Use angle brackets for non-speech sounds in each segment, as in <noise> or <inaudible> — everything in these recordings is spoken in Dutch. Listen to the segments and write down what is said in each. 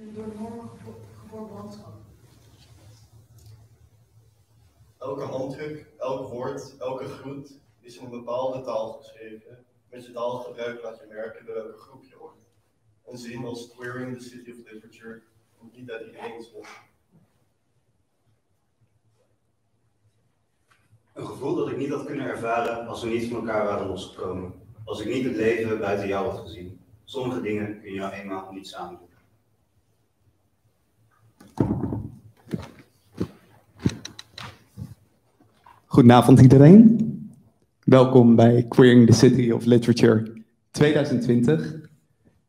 een door normen gevormd landschap. Elke handdruk, elk woord, elke groet is in een bepaalde taal geschreven. Met je taalgebruik laat je merken bij welke groep je hoort. Een zin als Queering the City of Literature komt niet uit iedereen zin. Een gevoel dat ik niet had kunnen ervaren als we niet van elkaar waren losgekomen. Als ik niet het leven buiten jou had gezien. Sommige dingen kun je nou eenmaal niet samen doen. Goedenavond iedereen. Welkom bij Queering the City of Literature 2020.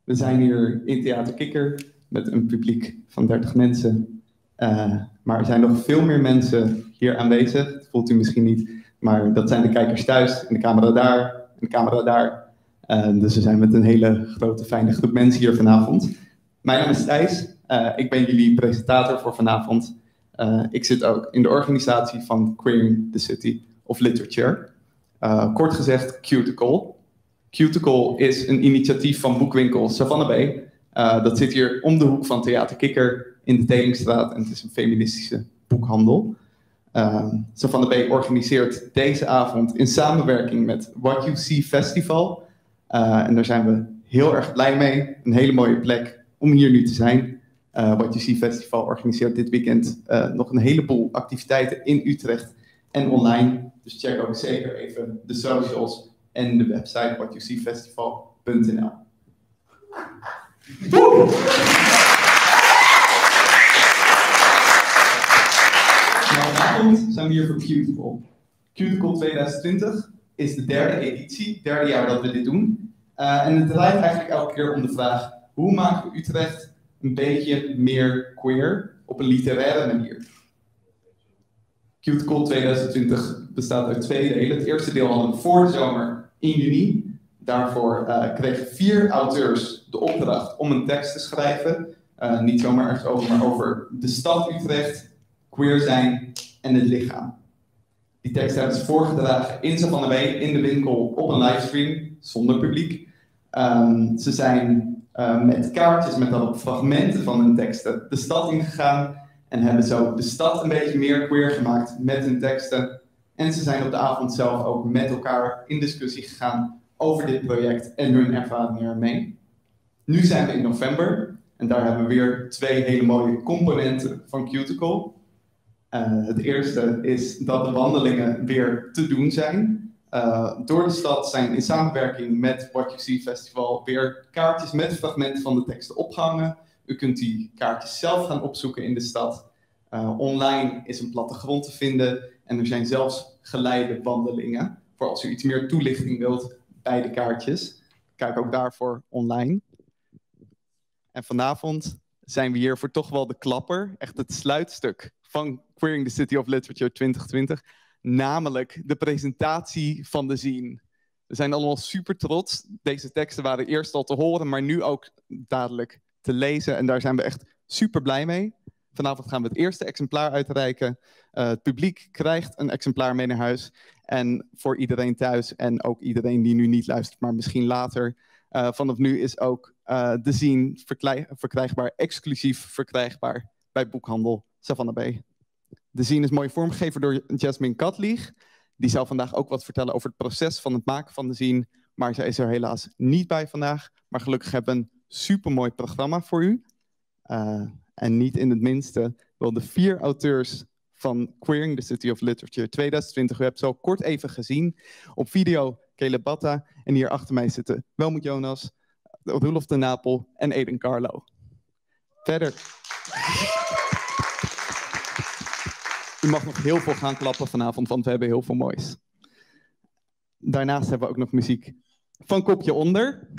We zijn hier in Theater Kikker met een publiek van 30 mensen. Uh, maar er zijn nog veel meer mensen hier aanwezig. Dat voelt u misschien niet, maar dat zijn de kijkers thuis en de camera daar en de camera daar. Uh, dus we zijn met een hele grote fijne groep mensen hier vanavond. Mijn naam is Thijs. Uh, ik ben jullie presentator voor vanavond. Uh, ik zit ook in de organisatie van Queering the City of Literature. Uh, kort gezegd, Cuticle. Cuticle is een initiatief van boekwinkel Savannah Bay. Uh, dat zit hier om de hoek van Theater Kikker in de Delingstraat en het is een feministische boekhandel. Savannah Bay organiseert deze avond in samenwerking met What You See Festival. en daar zijn we heel erg blij mee. Een hele mooie plek om hier nu te zijn. Uh, What You See Festival organiseert dit weekend uh, nog een heleboel activiteiten in Utrecht en online. Dus check ook zeker even de socials en de website whatyousseefestival.nl. Vanavond zijn we hier voor Cuticle. Cuticle 2020 is de derde editie, derde jaar dat we dit doen. Uh, en het draait eigenlijk elke keer om de vraag: hoe maken we Utrecht een beetje meer queer op een literaire manier. Cuticle 2020 bestaat uit twee delen. Het eerste deel hadden we voor de zomer in juni. Daarvoor uh, kregen vier auteurs de opdracht om een tekst te schrijven. Uh, niet zomaar ergens over, maar over de stad Utrecht, queer zijn en het lichaam. Die tekst hebben ze voorgedragen in Savannah Bay, in de winkel, op een livestream, zonder publiek. Um, ze zijn uh, met kaartjes met daarop fragmenten van hun teksten de stad ingegaan. En hebben zo de stad een beetje meer queer gemaakt met hun teksten. En ze zijn op de avond zelf ook met elkaar in discussie gegaan over dit project en hun ervaringen ermee. Nu zijn we in november en daar hebben we weer twee hele mooie componenten van Cuticle. Uh, het eerste is dat de wandelingen weer te doen zijn. Uh, door de stad zijn in samenwerking met What You See Festival weer kaartjes met fragmenten van de teksten opgehangen. U kunt die kaartjes zelf gaan opzoeken in de stad. Uh, online is een plattegrond te vinden en er zijn zelfs geleide wandelingen. Voor als u iets meer toelichting wilt bij de kaartjes. Kijk ook daarvoor online. En vanavond zijn we hier voor toch wel de klapper, echt het sluitstuk van Queering the City of Literature 2020 namelijk de presentatie van de zine. We zijn allemaal super trots. Deze teksten waren eerst al te horen, maar nu ook dadelijk te lezen. En daar zijn we echt super blij mee. Vanavond gaan we het eerste exemplaar uitreiken. Uh, het publiek krijgt een exemplaar mee naar huis. En voor iedereen thuis en ook iedereen die nu niet luistert, maar misschien later. Uh, vanaf nu is ook uh, de zine verkrijgbaar, exclusief verkrijgbaar bij boekhandel Savannah Bay. De zin is mooi vormgegeven door Jasmine Katlieg. Die zal vandaag ook wat vertellen over het proces van het maken van de zin. Maar zij is er helaas niet bij vandaag. Maar gelukkig hebben we een supermooi programma voor u. Uh, en niet in het minste wel de vier auteurs van Queering the City of Literature 2020. U hebt zo kort even gezien op video Caleb Batta. En hier achter mij zitten Welmoed Jonas, Roelof de Napel en Eden Carlo. Verder. U mag nog heel veel gaan klappen vanavond, want we hebben heel veel moois. Daarnaast hebben we ook nog muziek van Kopje Onder.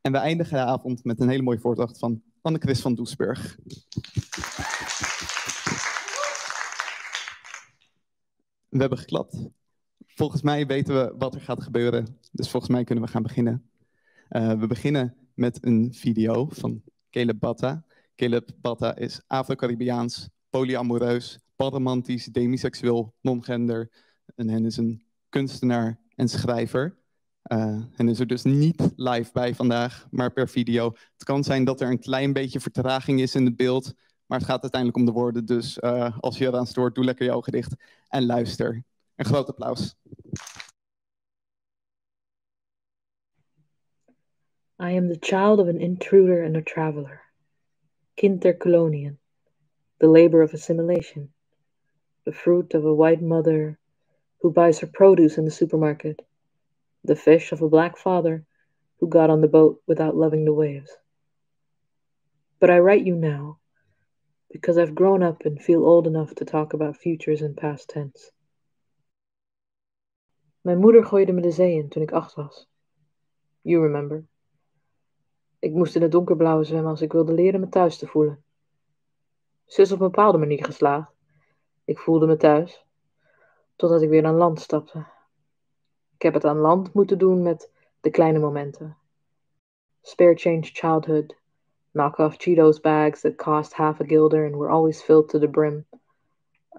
En we eindigen de avond met een hele mooie voordracht van Anne-Chris van Doesburg. We hebben geklapt. Volgens mij weten we wat er gaat gebeuren. Dus volgens mij kunnen we gaan beginnen. Uh, we beginnen met een video van Caleb Batta. Caleb Batta is Afro-Caribiaans, polyamoreus, panromantisch, demiseksueel, non-gender. En hij is een kunstenaar en schrijver. Uh, en is er dus niet live bij vandaag, maar per video. Het kan zijn dat er een klein beetje vertraging is in het beeld, maar het gaat uiteindelijk om de woorden. Dus uh, als je eraan stoort, doe lekker je ogen dicht en luister. Een groot applaus. I am the child of an intruder and a traveler, kind the labor of assimilation, the fruit of a white mother who buys her produce in the supermarket, the fish of a black father who got on the boat without loving the waves. But I write you now because I've grown up and feel old enough to talk about futures in past tense. Mijn moeder gooide me de zee in toen ik acht was. You remember. Ik moest in het donkerblauwe zwemmen als ik wilde leren me thuis te voelen. Ze is op een bepaalde manier geslaagd. Ik voelde me thuis, totdat ik weer aan land stapte. Ik heb het aan land moeten doen met de kleine momenten. Spare change childhood, knock-off Cheetos bags that cost half a guilder and were always filled to the brim,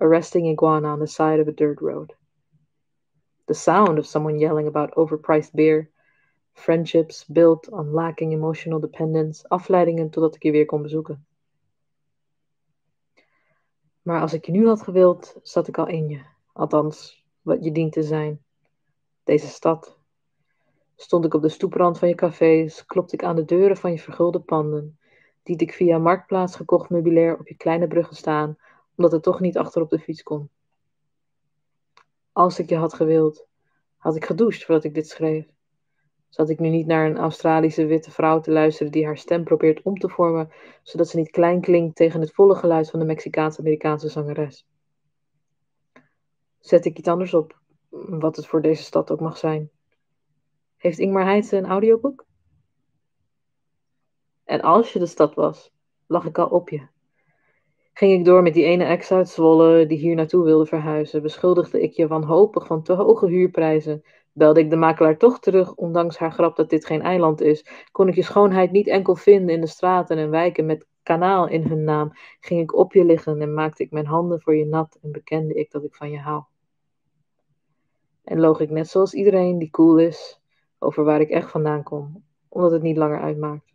a resting iguana on the side of a dirt road. The sound of someone yelling about overpriced beer, friendships built on lacking emotional dependence, afleidingen totdat ik je weer kon bezoeken. Maar als ik je nu had gewild, zat ik al in je. Althans, wat je dient te zijn. Deze stad. Stond ik op de stoeprand van je cafés, klopte ik aan de deuren van je vergulde panden, liet ik via marktplaats gekocht meubilair op je kleine bruggen staan, omdat het toch niet achter op de fiets kon. Als ik je had gewild, had ik gedoucht voordat ik dit schreef. Zat ik nu niet naar een Australische witte vrouw te luisteren die haar stem probeert om te vormen, zodat ze niet klein klinkt tegen het volle geluid van de Mexicaanse-Amerikaanse zangeres. Zet ik iets anders op, wat het voor deze stad ook mag zijn. Heeft Ingmar Heitse een audioboek? En als je de stad was, lag ik al op je. Ging ik door met die ene ex uit Zwolle die hier naartoe wilde verhuizen, beschuldigde ik je wanhopig van te hoge huurprijzen, belde ik de makelaar toch terug, ondanks haar grap dat dit geen eiland is, kon ik je schoonheid niet enkel vinden in de straten en wijken met kanaal in hun naam, ging ik op je liggen en maakte ik mijn handen voor je nat en bekende ik dat ik van je hou. En loog ik net zoals iedereen die cool is over waar ik echt vandaan kom, omdat het niet langer uitmaakt.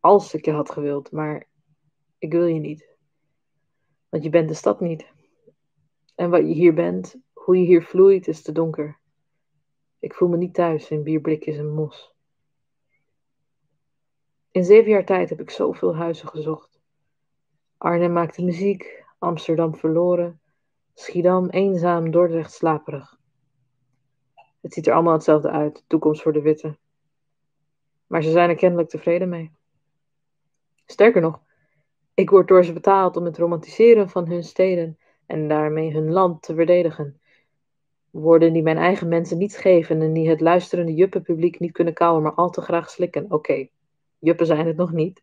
Als ik je had gewild, maar ik wil je niet. Want je bent de stad niet. En wat je hier bent, hoe je hier vloeit, is te donker. Ik voel me niet thuis in bierblikjes en mos. In zeven jaar tijd heb ik zoveel huizen gezocht. Arnhem maakte muziek, Amsterdam verloren, Schiedam eenzaam, Dordrecht slaperig. Het ziet er allemaal hetzelfde uit, toekomst voor de witte. Maar ze zijn er kennelijk tevreden mee. Sterker nog, ik word door ze betaald om het romantiseren van hun steden en daarmee hun land te verdedigen. Woorden die mijn eigen mensen niet geven en die het luisterende juppenpubliek niet kunnen kauwen, maar al te graag slikken. Oké, juppen zijn het nog niet.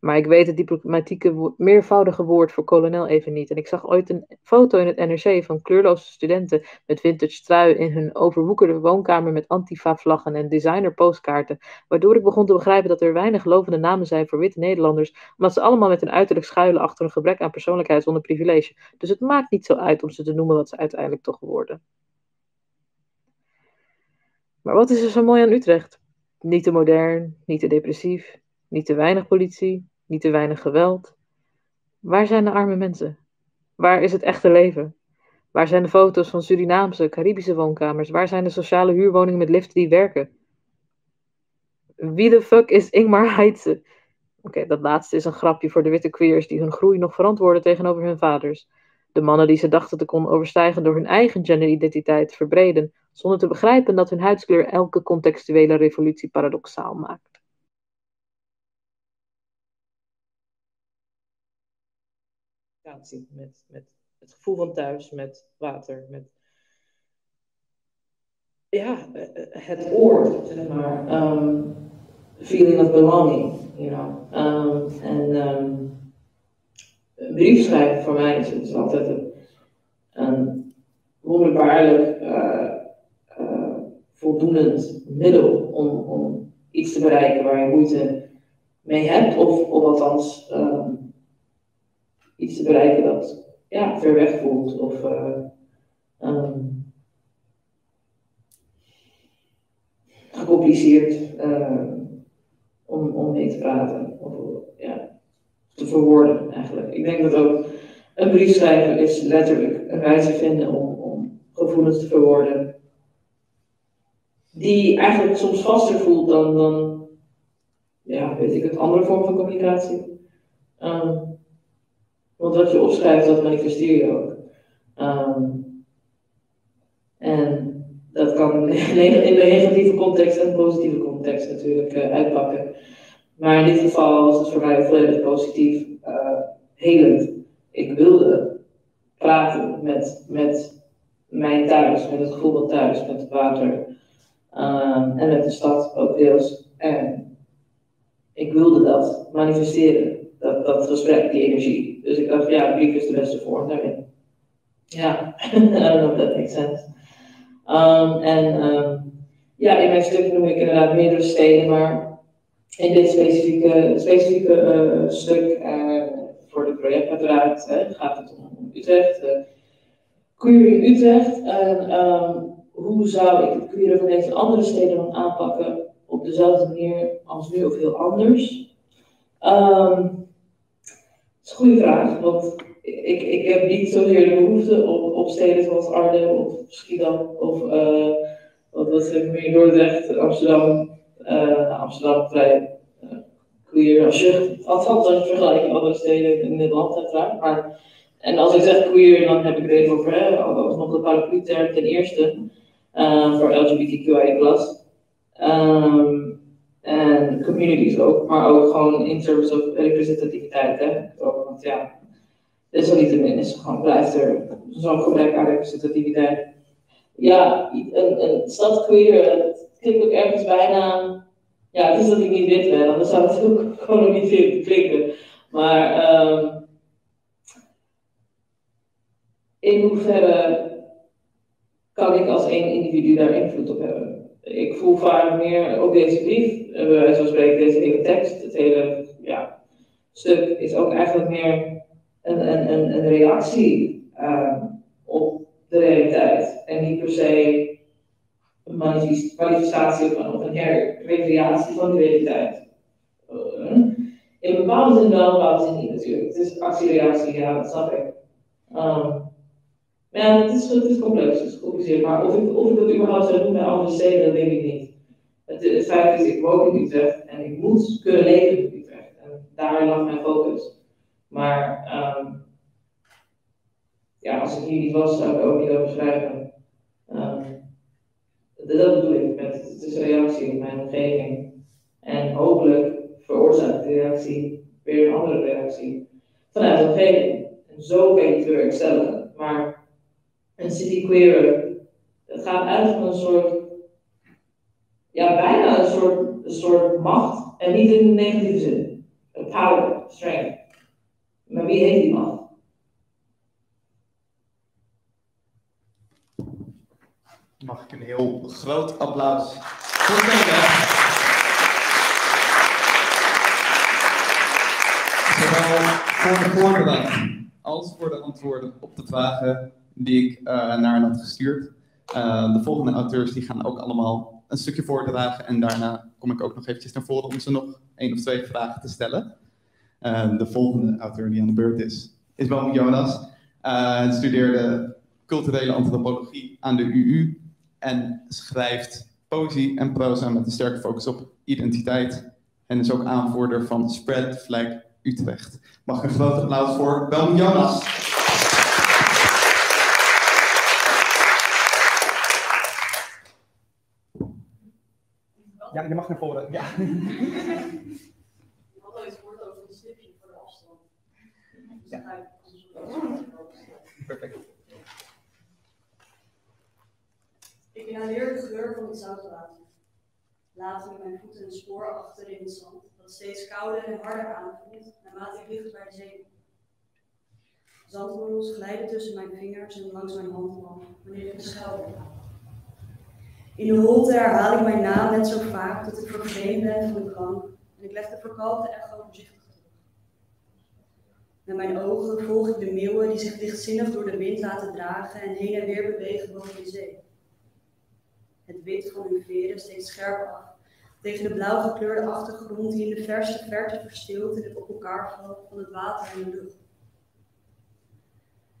Maar ik weet het diplomatieke meervoudige woord voor kolonel even niet. En ik zag ooit een foto in het NRC van kleurloze studenten met vintage trui in hun overwoekerde woonkamer met antifa-vlaggen en designer-postkaarten. Waardoor ik begon te begrijpen dat er weinig lovende namen zijn voor witte Nederlanders, omdat ze allemaal met hun uiterlijk schuilen achter een gebrek aan persoonlijkheid zonder privilege. Dus het maakt niet zo uit om ze te noemen wat ze uiteindelijk toch worden. Maar wat is er zo mooi aan Utrecht? Niet te modern, niet te depressief, niet te weinig politie, niet te weinig geweld. Waar zijn de arme mensen? Waar is het echte leven? Waar zijn de foto's van Surinaamse, Caribische woonkamers? Waar zijn de sociale huurwoningen met liften die werken? Wie de fuck is Ingmar Heitse? Oké, dat laatste is een grapje voor de witte queers die hun groei nog verantwoorden tegenover hun vaders. De mannen die ze dachten te kon overstijgen door hun eigen genderidentiteit verbreden, zonder te begrijpen dat hun huidskleur elke contextuele revolutie paradoxaal maakt. Met, met het gevoel van thuis, met water, met ja, het oord, zeg maar. Um, feeling of belonging, you know. Um, en um, een brief schrijven voor mij is, altijd een, een wonderbaarlijk uh, voldoenend middel om, om iets te bereiken waar je moeite mee hebt, of, of althans um, iets te bereiken dat ja, ver weg voelt. Of, uh, gecompliceerd eh, om, om mee te praten. Of ja, te verwoorden eigenlijk. Ik denk dat ook een brief schrijven is letterlijk een wijze vinden om, om gevoelens te verwoorden. Die eigenlijk soms vaster voelt dan, dan ja, weet ik het, andere vorm van communicatie. Ehm, want wat je opschrijft, dat manifesteer je ook. Ehm, en dat kan in de negatieve context en de positieve context natuurlijk uh, uitpakken. Maar in dit geval was het voor mij volledig positief, uh, helend. Ik wilde praten met, met mijn thuis, met het gevoel van thuis, met het water uh, en met de stad ook deels. En ik wilde dat manifesteren, dat, dat gesprek, die energie. Dus ik dacht, ja, brief is de beste vorm daarin. Ja, <laughs> I don't know if that makes sense. Um, en um, ja, in mijn stuk noem ik inderdaad meerdere steden, maar in dit specifieke, specifieke uh, stuk, uh, voor het project uiteraard, gaat het om Utrecht, uh, queer in Utrecht. En um, hoe zou ik het queeren van deze andere steden dan aanpakken op dezelfde manier als nu of heel anders? Is een goede vraag, want ik, ik heb niet zozeer de behoefte op, op steden zoals Arnhem of Schiedam of uh, wat was het meer Dordrecht, Amsterdam, uh, Amsterdam vrij queer als je, althans als je met andere steden in Nederland uiteraard. Maar, en als ik zeg queer, dan heb ik het even over hè, nog de paraplu term ten eerste voor LGBTQI+. Um, en communities ook, maar ook gewoon in terms of representativiteit. Hè? Want ja, desalniettemin is gewoon, blijft er zo'n gebrek aan representativiteit. Ja, een, een stad queer, het klinkt ook ergens bijna. Ja, het is dat ik niet wit ben, anders zou het ook <laughs> gewoon niet veel klinken. Maar um, in hoeverre kan ik als één individu daar invloed op hebben? Ik voel vaak meer, ook deze brief, bij wijze van spreken, deze hele tekst, het hele ja, stuk is ook eigenlijk meer een, een, een, een reactie uh, op de realiteit. En niet per se een manifestatie van, of een herrecreatie van de realiteit. Uh, in bepaalde zin wel, in bepaalde zin niet natuurlijk. Het is actie-reactie, ja, dat snap ik. Um, ja, het is, het is complex, het is gecompliceerd. Maar of ik, of ik dat überhaupt zou doen bij andere steden, dat weet ik niet. Het, het feit is, ik woon in Utrecht en ik moet kunnen leven in Utrecht. En daar lag mijn focus. Maar um, ja, als ik hier niet was, zou ik ook niet over schrijven. Um, dat bedoel ik met het is een reactie op mijn omgeving. En hopelijk veroorzaakt de reactie weer een andere reactie vanuit de omgeving. En zo kan je het weer. Maar een city queer, het gaat eigenlijk om een soort, ja, bijna een soort, een soort macht. En niet in de negatieve zin. Power, strength. Maar wie heeft die macht? Mag ik een heel groot applaus voor Kenneth. Zowel voor de voordracht als voor de antwoorden op de vragen die ik uh, naar hen had gestuurd. Uh, de volgende auteurs die gaan ook allemaal een stukje voordragen en daarna kom ik ook nog eventjes naar voren om ze nog één of twee vragen te stellen. Uh, de volgende auteur die aan de beurt is, is Boom Jonas. Hij studeerde culturele antropologie aan de UU en schrijft poëzie en proza met een sterke focus op identiteit. En is ook aanvoerder van Spread Flag Utrecht. Mag een groot applaus voor Boom Jonas. Ja, je mag naar voren. Ja. Ik had al gehoord over een voor de afstand. Dus Ja. ga ik Perfect. Ik inhaleer de geur van het zoutwater. Later met mijn voeten een spoor achter in het zand, dat steeds kouder en harder aanvoelt naarmate ik dichter bij de zee kom. Zandkorrels glijden tussen mijn vingers en langs mijn handpalm wanneer ik de schouder. In de holte herhaal ik mijn naam net zo vaak tot ik vervreemd ben van de klank en ik leg de verkalkte echo voorzichtig terug. Met mijn ogen volg ik de meeuwen die zich lichtzinnig door de wind laten dragen en heen en weer bewegen boven de zee. Het wit van hun veren steekt scherp af tegen de blauw gekleurde achtergrond die in de verste verte verstilt in het op elkaar vallen van het water en de lucht.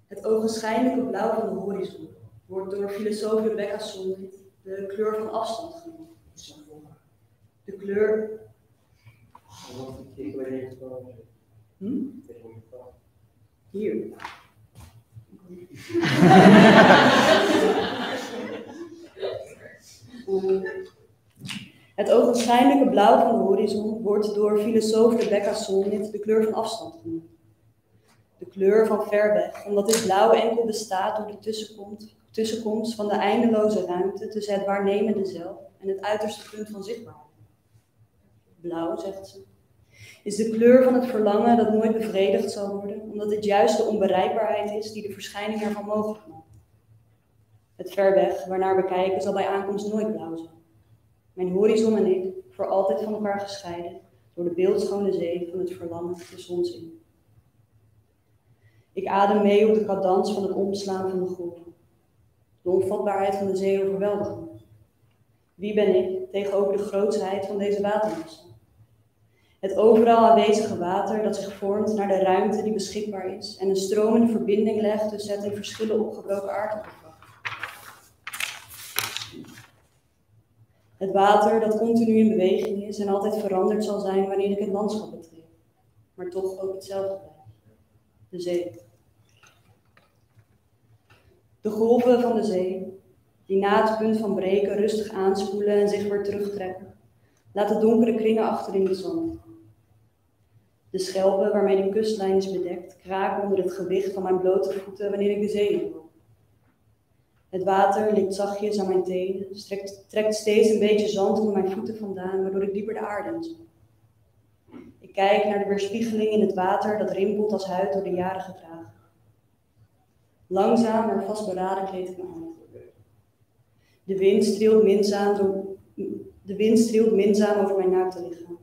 Het ogenschijnlijke blauw van de horizon wordt door filosoof Rebecca Solnit de kleur van afstand genoemd. De kleur. Hm? Hier. Het ogenschijnlijke blauw van de horizon wordt door filosoof Rebecca Solnit de kleur van afstand genoemd. De kleur van ver weg, omdat dit blauw enkel bestaat door de tussenkomst, tussenkomst van de eindeloze ruimte tussen het waarnemende zelf en het uiterste punt van zichtbaarheid. Blauw, zegt ze, is de kleur van het verlangen dat nooit bevredigd zal worden, omdat dit juist de onbereikbaarheid is die de verschijning ervan mogelijk maakt. Het ver weg, waarnaar we kijken, zal bij aankomst nooit blauw zijn. Mijn horizon en ik, voor altijd van elkaar gescheiden, door de beeldschone zee van het verlangen tussen ons in. Ik adem mee op de cadans van het omslaan van de golven. De onvatbaarheid van de zee overweldigt me. Wie ben ik tegenover de grootsheid van deze watermassa? Het overal aanwezige water dat zich vormt naar de ruimte die beschikbaar is en een stromende verbinding legt tussen het in verschillen opgebroken aardoppervlak. Het water dat continu in beweging is en altijd veranderd zal zijn wanneer ik het landschap betreed, maar toch ook hetzelfde blijft. De zee. De golven van de zee, die na het punt van breken rustig aanspoelen en zich weer terugtrekken, laten donkere kringen achter in de zand. De schelpen waarmee de kustlijn is bedekt, kraken onder het gewicht van mijn blote voeten wanneer ik de zee inloop. Het water likt zachtjes aan mijn tenen, trekt steeds een beetje zand onder mijn voeten vandaan, waardoor ik dieper de aarde in Ik kijk naar de weerspiegeling in het water dat rimpelt als huid door de jaren gedragen. Langzaam maar vastberaden kleed ik me aan. De wind streelt minzaam, door, de wind streelt minzaam over mijn naakte lichaam.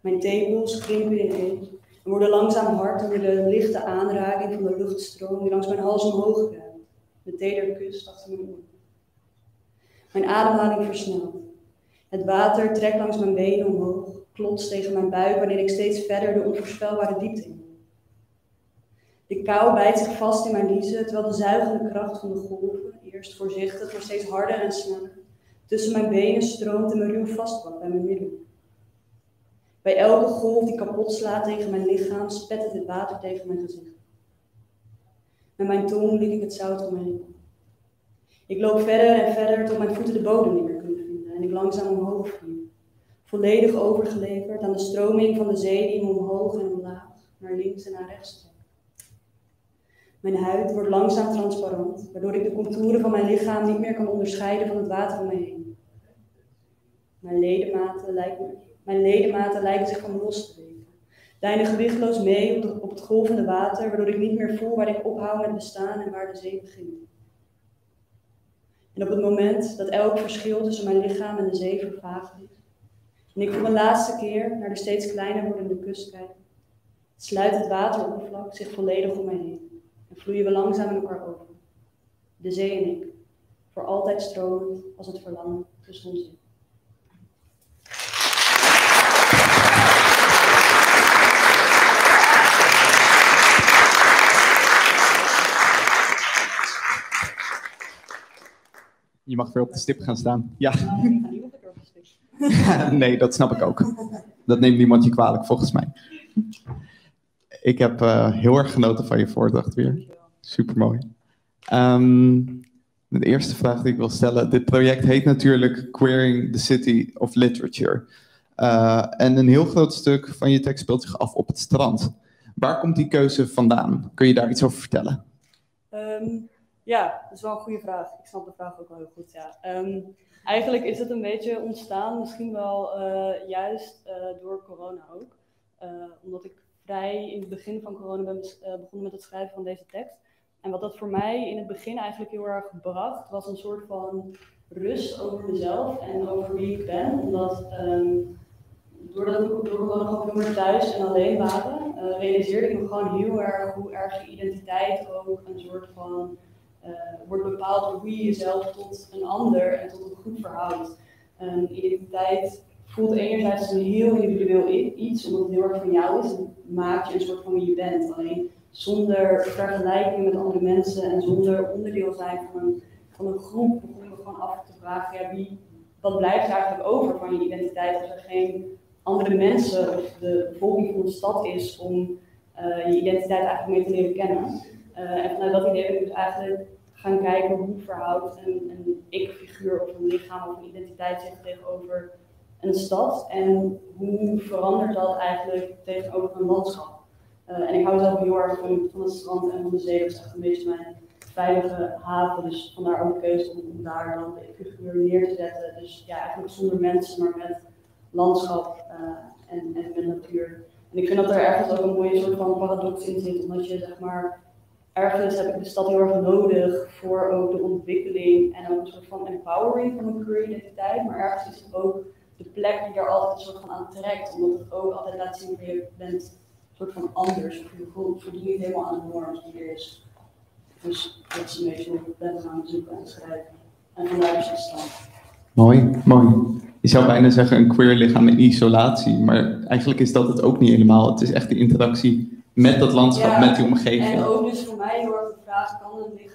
Mijn tepels krimpen ineen en worden langzaam hard onder de lichte aanraking van de luchtstroom die langs mijn hals omhoog gaat de teder kust achter mijn oor. Mijn ademhaling versnelt. Het water trekt langs mijn benen omhoog, klotst tegen mijn buik wanneer ik steeds verder de onvoorspelbare diepte in. De kou bijt zich vast in mijn liezen, terwijl de zuigende kracht van de golven, eerst voorzichtig, maar steeds harder en sneller, tussen mijn benen stroomt en me ruw vastpakt bij mijn midden. Bij elke golf die kapot slaat tegen mijn lichaam, spet het water tegen mijn gezicht. Met mijn tong lik ik het zout om me Ik loop verder en verder tot mijn voeten de bodem niet meer kunnen vinden en ik langzaam omhoog vlieg. Volledig overgeleverd aan de stroming van de zee die me omhoog en omlaag, naar links en naar rechts. Mijn huid wordt langzaam transparant, waardoor ik de contouren van mijn lichaam niet meer kan onderscheiden van het water om me heen. Mijn ledematen lijken, mijn ledematen lijken zich van los te wegen deinen gewichtloos mee op, op het golvende water, waardoor ik niet meer voel waar ik ophoud met bestaan en waar de zee begint. En op het moment dat elk verschil tussen mijn lichaam en de zee vervaagd is, en ik voor de laatste keer naar de steeds kleiner wordende kust kijk, sluit het wateroppervlak zich volledig om mij heen en vloeien we langzaam in elkaar over. De zee en ik, voor altijd stromend als het verlangen tussen ons in. Je mag weer op de stip gaan staan. Ja. <laughs> nee, dat snap ik ook. Dat neemt niemand je kwalijk, volgens mij. Ik heb uh, heel erg genoten van je voordracht weer. Supermooi. Um, de eerste vraag die ik wil stellen. Dit project heet natuurlijk Queering the City of Literature. Uh, en een heel groot stuk van je tekst speelt zich af op het strand. Waar komt die keuze vandaan? Kun je daar iets over vertellen? Um, ja, dat is wel een goede vraag. Ik snap de vraag ook wel heel goed. Ja. Um, eigenlijk is het een beetje ontstaan, misschien wel uh, juist door corona ook. Omdat ik vrij in het begin van corona ben begonnen met het schrijven van deze tekst. En wat dat voor mij in het begin eigenlijk heel erg bracht, was een soort van rust over mezelf en over wie ik ben. Omdat um, doordat, we nog veel meer thuis en alleen waren, realiseerde ik me gewoon heel erg hoe erg je identiteit ook een soort van eh, wordt bepaald door hoe je jezelf tot een ander en tot een groep verhoudt. Een identiteit voelt enerzijds een heel individueel iets, omdat het heel erg van jou is en maakt je een soort van wie je bent. Alleen zonder vergelijking met andere mensen en zonder onderdeel zijn van een, van een groep, begonnen we gewoon af te vragen, ja, wie, wat blijft eigenlijk over van je identiteit als er geen andere mensen of de bevolking van de stad is om eh, je identiteit eigenlijk mee te leren kennen. Eh, en vanuit dat idee ben ik dus eigenlijk gaan kijken hoe verhoudt een, een ik-figuur of een lichaam of een identiteit zich tegenover een stad en hoe verandert dat eigenlijk tegenover een landschap. Eh, en ik hou zelf heel erg van, van het strand en van de zee, dat is echt een beetje mijn veilige haven, dus vandaar ook de keuze om, daar dan de ik-figuur neer te zetten. Dus ja, eigenlijk zonder mensen, maar met landschap eh, en, en met natuur. En ik vind dat er ergens ook een mooie soort van paradox in zit, omdat je zeg maar ergens heb ik de stad heel erg nodig voor ook de ontwikkeling en ook een soort van empowering van queer identiteit. Maar ergens is het ook de plek die daar altijd een soort van aan trekt, omdat het ook altijd laat zien dat je bent een soort van anders. Of je voelt- voldoet niet helemaal aan de norm die er is. Dus dat is een beetje hoe ik ben gaan zoeken en schrijven. En dus de stand. Mooi, mooi. Je zou bijna zeggen een queer lichaam in isolatie, maar eigenlijk is dat het ook niet helemaal. Het is echt de interactie met dat landschap, Ja, met die omgeving. En ook dus voor mij heel erg de vraag, kan een lichaam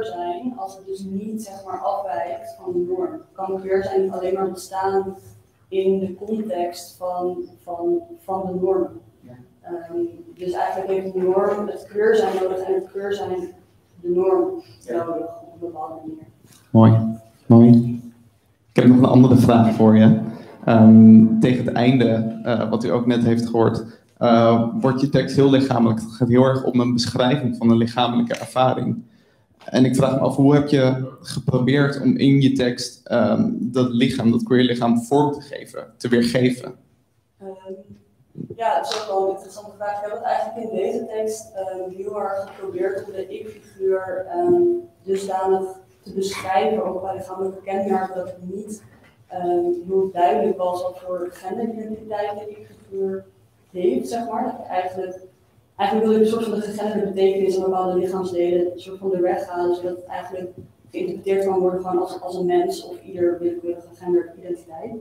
zijn als het dus niet zeg maar afwijkt van de norm? Kan queer zijn alleen maar bestaan in de context van, van, van de norm? Ehm, dus eigenlijk heeft de norm het queer zijn nodig en het queer zijn de norm nodig op een bepaalde manier. Mooi, mooi. Ik heb nog een andere vraag voor je. Ehm, tegen het einde, eh, wat u ook net heeft gehoord, eh, wordt je tekst heel lichamelijk. Het gaat heel erg om een beschrijving van een lichamelijke ervaring. En ik vraag me af, hoe heb je geprobeerd om in je tekst ehm, dat lichaam, dat queer lichaam, vorm te geven, te weergeven? Ehm, ja, dat is ook wel een interessante vraag. Ik heb het eigenlijk in deze tekst ehm, heel erg geprobeerd om de ik-figuur dusdanig te beschrijven, ook bij lichamelijke kenmerken, dat het niet heel duidelijk was wat voor genderidentiteit de ik-figuur heeft, zeg maar. Eigenlijk, eigenlijk wil je een soort van de gegenderde betekenis aan bepaalde lichaamsdelen een soort van de weg halen, zodat het eigenlijk geïnterpreteerd kan worden gewoon als, als een mens of ieder willekeurige genderidentiteit.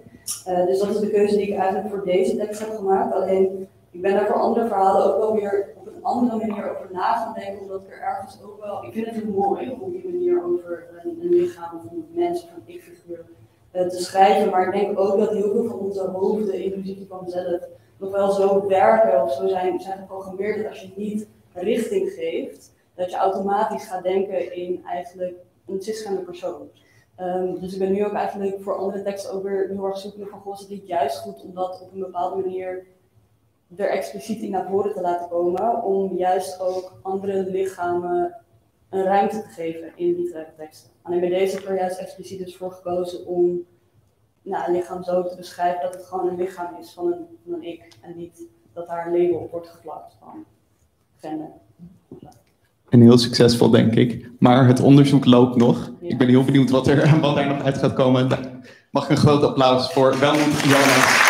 Eh, dus dat is de keuze die ik eigenlijk voor deze tekst heb gemaakt. Alleen, ik ben daar voor andere verhalen ook wel weer op een andere manier over na gaan denken, omdat ik er ergens ook wel, ik vind het heel mooi om op die manier over een, lichaam of een mens of een ik-figuur eh, te schrijven, maar ik denk ook dat heel veel van onze hoofden, inclusief van mezelf, nog wel zo werken of zo zijn, zijn geprogrammeerd dat als je niet richting geeft, dat je automatisch gaat denken in eigenlijk een cisgender persoon. Ehm, dus ik ben nu ook eigenlijk voor andere teksten ook weer heel erg zoekende van, goh, is het juist goed om dat op een bepaalde manier er expliciet in naar voren te laten komen, om juist ook andere lichamen een ruimte te geven in literaire teksten. Alleen bij deze heb ik er juist expliciet dus voor gekozen om nou, een lichaam zo te beschrijven dat het gewoon een lichaam is van een, van een ik en niet dat daar een label op wordt geplakt van gender. En heel succesvol, denk ik. Maar het onderzoek loopt nog. Ik ben heel benieuwd wat er, wat er nog uit gaat komen. Mag ik een groot applaus voor Welmoed Jonas.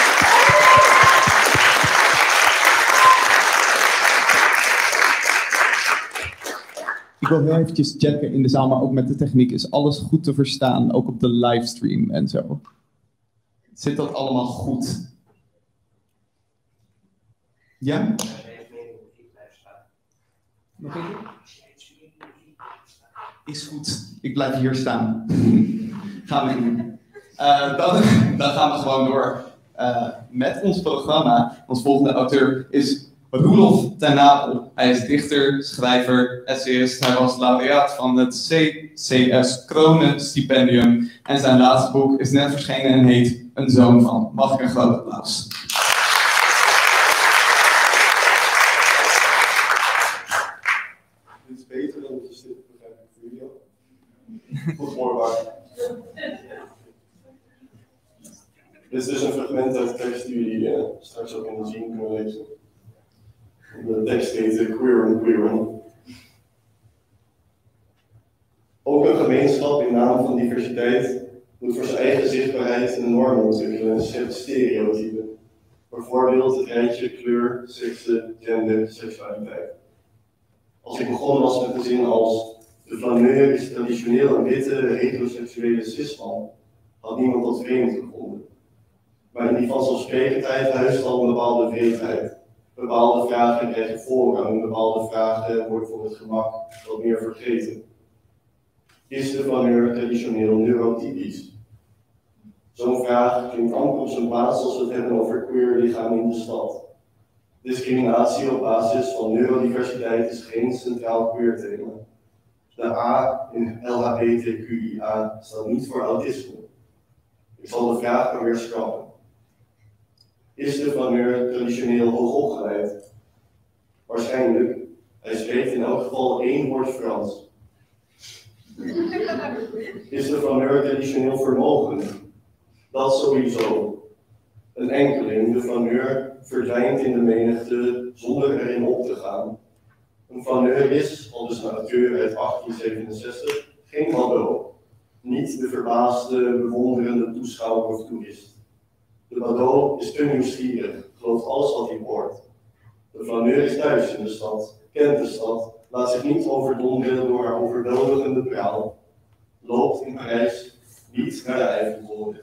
Ik wil heel eventjes checken in de zaal, maar ook met de techniek. Is alles goed te verstaan, ook op de livestream en zo? Zit dat allemaal goed? Ja? Nog keer? Is goed. Ik blijf hier staan. <laughs> gaan we. Eh, dan, <laughs> dan gaan we gewoon door eh, met ons programma. Ons volgende auteur is Roelof ten Napel. Hij is dichter, schrijver, essayist. Hij was laureaat van het CCS Kronen Stipendium. En zijn laatste boek is net verschenen en heet Een Zoon van. Mag ik een groot applaus? Dit is beter dan ik voor jullie ook. Goed hoorbaar. Dit is een fragment uit tekst die jullie eh, straks ook in de zien kunnen lezen. De tekst heet Queer and Queer. Ook een gemeenschap in naam van diversiteit moet voor zijn eigen zichtbaarheid een norm ontwikkelen en zet stereotypen. Bijvoorbeeld het rijtje kleur, sekse, gender, seksualiteit. Als ik begonnen was met een zin als De flaneur is traditioneel een witte, heteroseksuele cisman, had niemand dat vreemd gevonden. Maar in die vanzelfsprekendheid huist al een bepaalde vreedheid. Bepaalde vragen krijgen voorrang, bepaalde vragen worden voor het gemak wat meer vergeten. Is de flaneur traditioneel neurotypisch? Zo'n vraag klinkt amper op zijn plaats als we het hebben over queer lichaam in de stad. Discriminatie op basis van neurodiversiteit is geen centraal queer thema. De A in LHBTQIA staat niet voor autisme. Ik zal de vraag maar weer schrappen. Is de flaneur traditioneel hoogopgeleid? Waarschijnlijk. Hij spreekt in elk geval één woord Frans. <laughs> Is de flaneur traditioneel vermogen? Dat sowieso. Een enkeling, de flaneur, verdwijnt in de menigte zonder erin op te gaan. Een flaneur is, al dus auteur uit 1867, geen Bado. Niet de verbaasde, bewonderende toeschouwer of toerist. De Bado is te nieuwsgierig, gelooft alles wat hij hoort. De flaneur is thuis in de stad, kent de stad, laat zich niet overdonderen door haar overweldigende praal. Loopt in Parijs niet naar de Eiffeltoren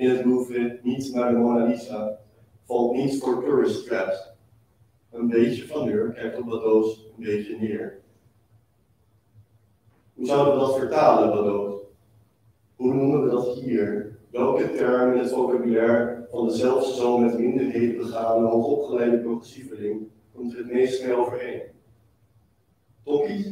in het Louvre niet naar de Mona Lisa, valt niet voor tourist traps. Een beetje van deur kijkt op dat doos een beetje neer. Hoe zouden we dat vertalen, dat doos? Hoe noemen we dat hier? Welke term in het vocabulaire van de zelfs zo met minderheden begane, hoogopgeleide progressieveling komt er het meest snel overheen? Tokkies?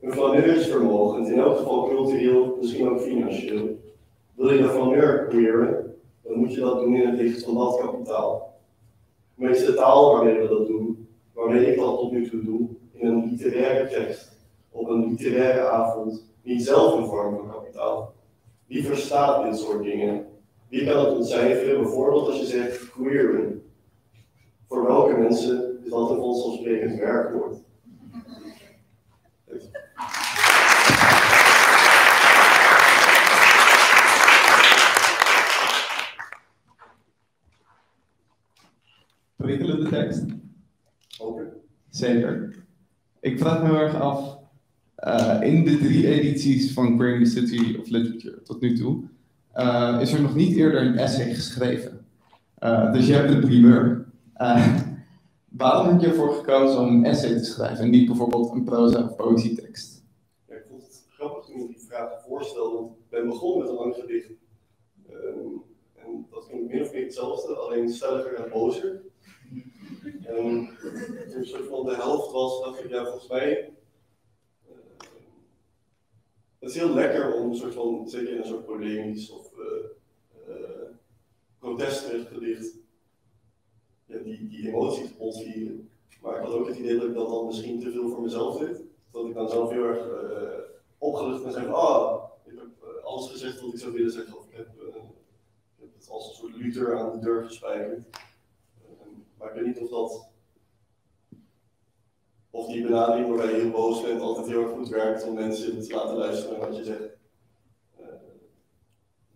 Een flaneur is vermogend, in elk geval cultureel, misschien ook financieel. Wil je een flaneur queeren, dan moet je dat doen in het licht van dat kapitaal. Maar is de taal waarmee we dat doen, waarmee ik dat tot nu toe doe, in een literaire tekst, op een literaire avond, niet zelf een vorm van kapitaal? Wie verstaat dit soort dingen? Wie kan het ontcijferen, bijvoorbeeld als je zegt queeren? Voor welke mensen is dat een vanzelfsprekend werkwoord? Prikkelende tekst. Open. Zeker. Ik vraag me heel erg af, eh, in de drie edities van the City of Literature tot nu toe, eh, is er nog niet eerder een essay geschreven. Eh, dus je hebt een primeur. Waarom heb je ervoor gekozen om een essay te schrijven en niet bijvoorbeeld een proza of poëzietekst? Ik vond het grappig toen ik die vraag voorstelde, ik ben begonnen met een lang gedicht. Ehm, en dat ging min of meer hetzelfde, alleen stelliger en bozer. En toen het soort van de helft was, dacht ik, ja, volgens mij. eh, het is heel lekker om een soort van, zeker in een soort polemisch of uh, uh, protesterig gedicht, die, die emoties ontvieren. Maar ik had ook het idee dat dat dan misschien te veel voor mezelf deed. Dat ik dan zelf heel erg uh, opgelucht ben en zeg, ah, ik heb uh, alles gezegd wat ik zou willen zeggen. Of ik heb, uh, ik het als een soort Luther aan de deur gespijkerd. maar ik weet niet of dat, of die benadering waarbij je heel boos bent altijd heel erg goed werkt om mensen te laten luisteren naar wat je zegt.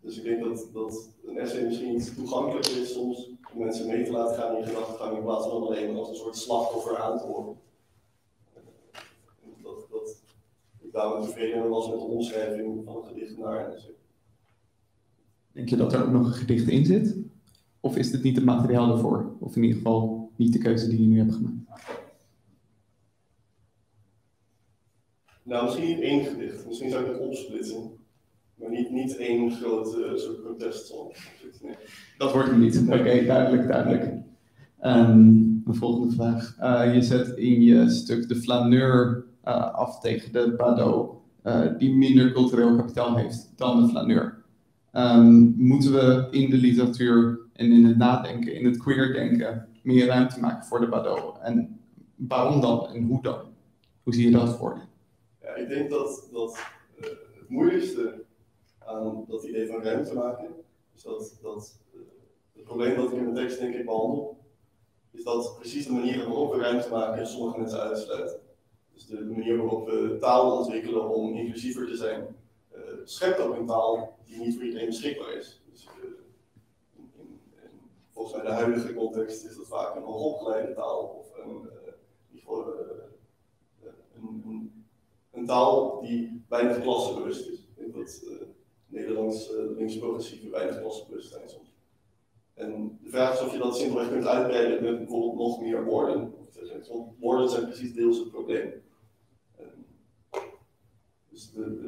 dus ik denk dat, dat een essay misschien iets toegankelijker is soms om mensen mee te laten gaan in je gedachtegang in plaats van alleen als een soort slachtoffer aan te horen. Dat, dat ik daarom tevreden was met de omschrijving van het gedicht naar NSC. Denk je dat er ook nog een gedicht in zit? Of is dit niet het materiaal ervoor? Of in ieder geval niet de keuze die je nu hebt gemaakt? Nou, misschien niet één gedicht. Misschien zou ik het opsplitsen. Maar niet, niet één groot uh, soort protestsong. Nee. Dat wordt hem niet. Oké, okay, duidelijk, duidelijk. Um, een volgende vraag. Uh, je zet in je stuk de flaneur uh, af tegen de Bado, die minder cultureel kapitaal heeft dan de flaneur. Um, moeten we in de literatuur en in het nadenken, in het queer denken, meer ruimte maken voor de Bado? En waarom dan en hoe dan? Hoe zie je dat voor je? Ja, ik denk dat, dat het moeilijkste aan dat idee van ruimte maken, is dat, dat uh, het probleem dat ik in mijn tekst denk ik behandel, is dat precies de manier waarop we ruimte maken sommige mensen uitsluiten. Dus de manier waarop we taal ontwikkelen om inclusiever te zijn, uh, schept ook een taal die niet voor iedereen beschikbaar is. Dus, uh, in, in, in, volgens mij de huidige context is dat vaak een hoogopgeleide taal of een, een taal die weinig klassenbewust is. Ik Nederlands uh, links-progressieve weinig klassenbewust zijn soms. En de vraag is of je dat simpelweg kunt uitbreiden met bijvoorbeeld nog meer woorden. Want woorden zijn precies deels het probleem. Dus de,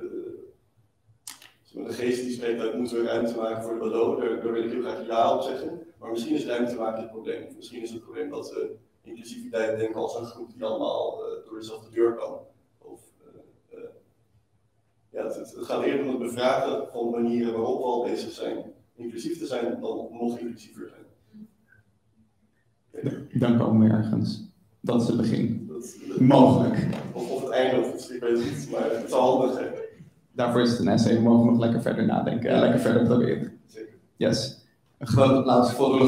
de, de geest die spreekt uit, moeten we ruimte maken voor de beloon. Daar, wil ik heel graag ja op zeggen. Maar misschien is ruimte maken het probleem. Misschien is het probleem dat we inclusiviteit denken als een groep die allemaal uh, door dezelfde deur kan. Ja, het, het, gaat eerder om het bevragen van manieren waarop we al bezig zijn inclusief te zijn dan nog inclusiever zijn. Dan komen we ergens. Dat is het begin. Mogelijk. Of, of het einde, of het, ik weet het niet, maar het zal handig zijn. Daarvoor is het een essay. We mogen nog lekker verder nadenken en lekker verder proberen. Zeker. Yes. Een groot applaus voor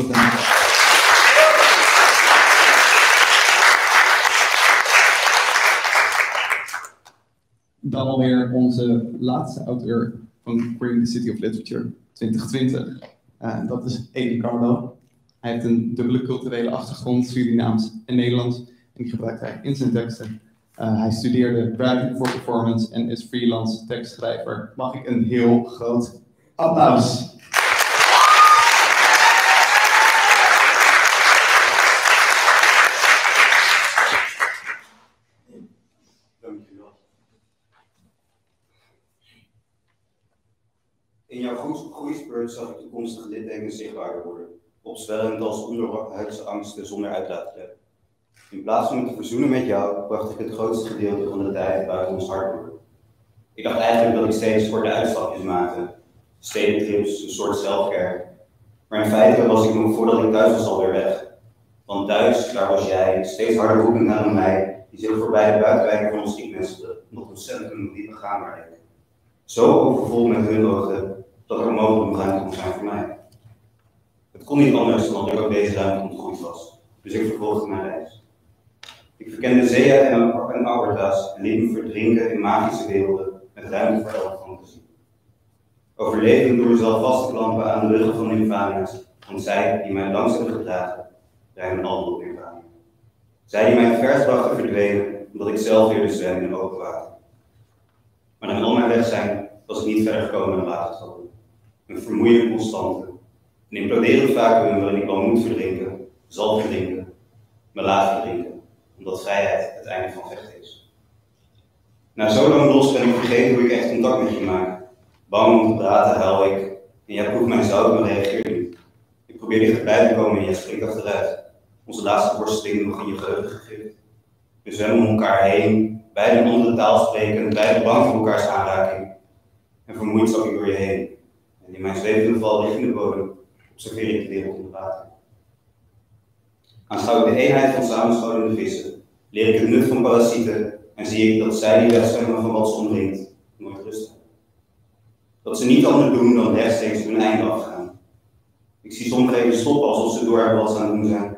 Dan alweer onze laatste auteur van Queen the City of Literature 2020. Uh, dat is Edi Carlo. Hij heeft een dubbele culturele achtergrond, Surinaams en Nederlands. En die gebruikt hij in zijn teksten. Uh, hij studeerde Writing for Performance en is freelance tekstschrijver. Mag ik een heel groot applaus? In jouw groeispurt zag ik toekomstige littekens zichtbaarder worden, opzwellend als onderhuidse angsten zonder uitlaatklep. In plaats van me te verzoenen met jou, bracht ik het grootste gedeelte van de tijd buiten ons hart door. Ik dacht eigenlijk dat ik steeds korte uitstapjes maakte, stedentrips, een soort zelfcare. Maar in feite was ik nog voordat ik thuis was alweer weg. Want thuis, daar was jij, steeds harder roepend naar mij, die zich voorbij de buitenwijken van ons niet nog een diepe gaan leek. Zo overvol met hun ogen dat er mogelijk ruimte kon zijn voor mij. Het kon niet anders dan dat ook deze ruimte ontgroeid was, dus ik vervolgde mijn reis. Ik verkende zeeën en, en aborda's en liet me verdrinken in magische werelden met ruimte voor elke fantasie. Overleving door mezelf vast te klampen aan de ruggen van Nymphania's, want zij die mij langs hebben gedragen, rijden al op Nymphania. Zij die mij vers brachten verdwenen, omdat ik zelf weer zwem in open water. Maar na al mijn weg zijn, was ik niet verder gekomen dan waterstappen. Een vermoeiende constante. Een imploderend vacuüm waarin ik al moet verdrinken, zal verdrinken, me laat verdrinken, omdat vrijheid het einde van vechten is. Na zo lang los ben ik vergeten hoe ik echt contact met je maak. Bang om te praten huil ik, en jij proeft mijn zout, maar reageert niet. Ik probeer dichterbij te komen en jij springt achteruit. Onze laatste worsteling nog in je geheugen gegrift. We zwemmen om elkaar heen, beide een andere taal spreken, beide bang voor elkaars aanraking. En vermoeid zag ik door je heen. En in mijn zwevende val liggende bodem observeer ik de wereld onder water. Aanschouw ik de eenheid van samenscholende vissen, leer ik het nut van parasieten en zie ik dat zij die wegzwemmen van wat ze omringt, nooit rust hebben. Dat ze niet anders doen dan rechtstreeks hun einde afgaan. Ik zie sommigen even stoppen alsof ze door hebben wat ze aan het doen zijn,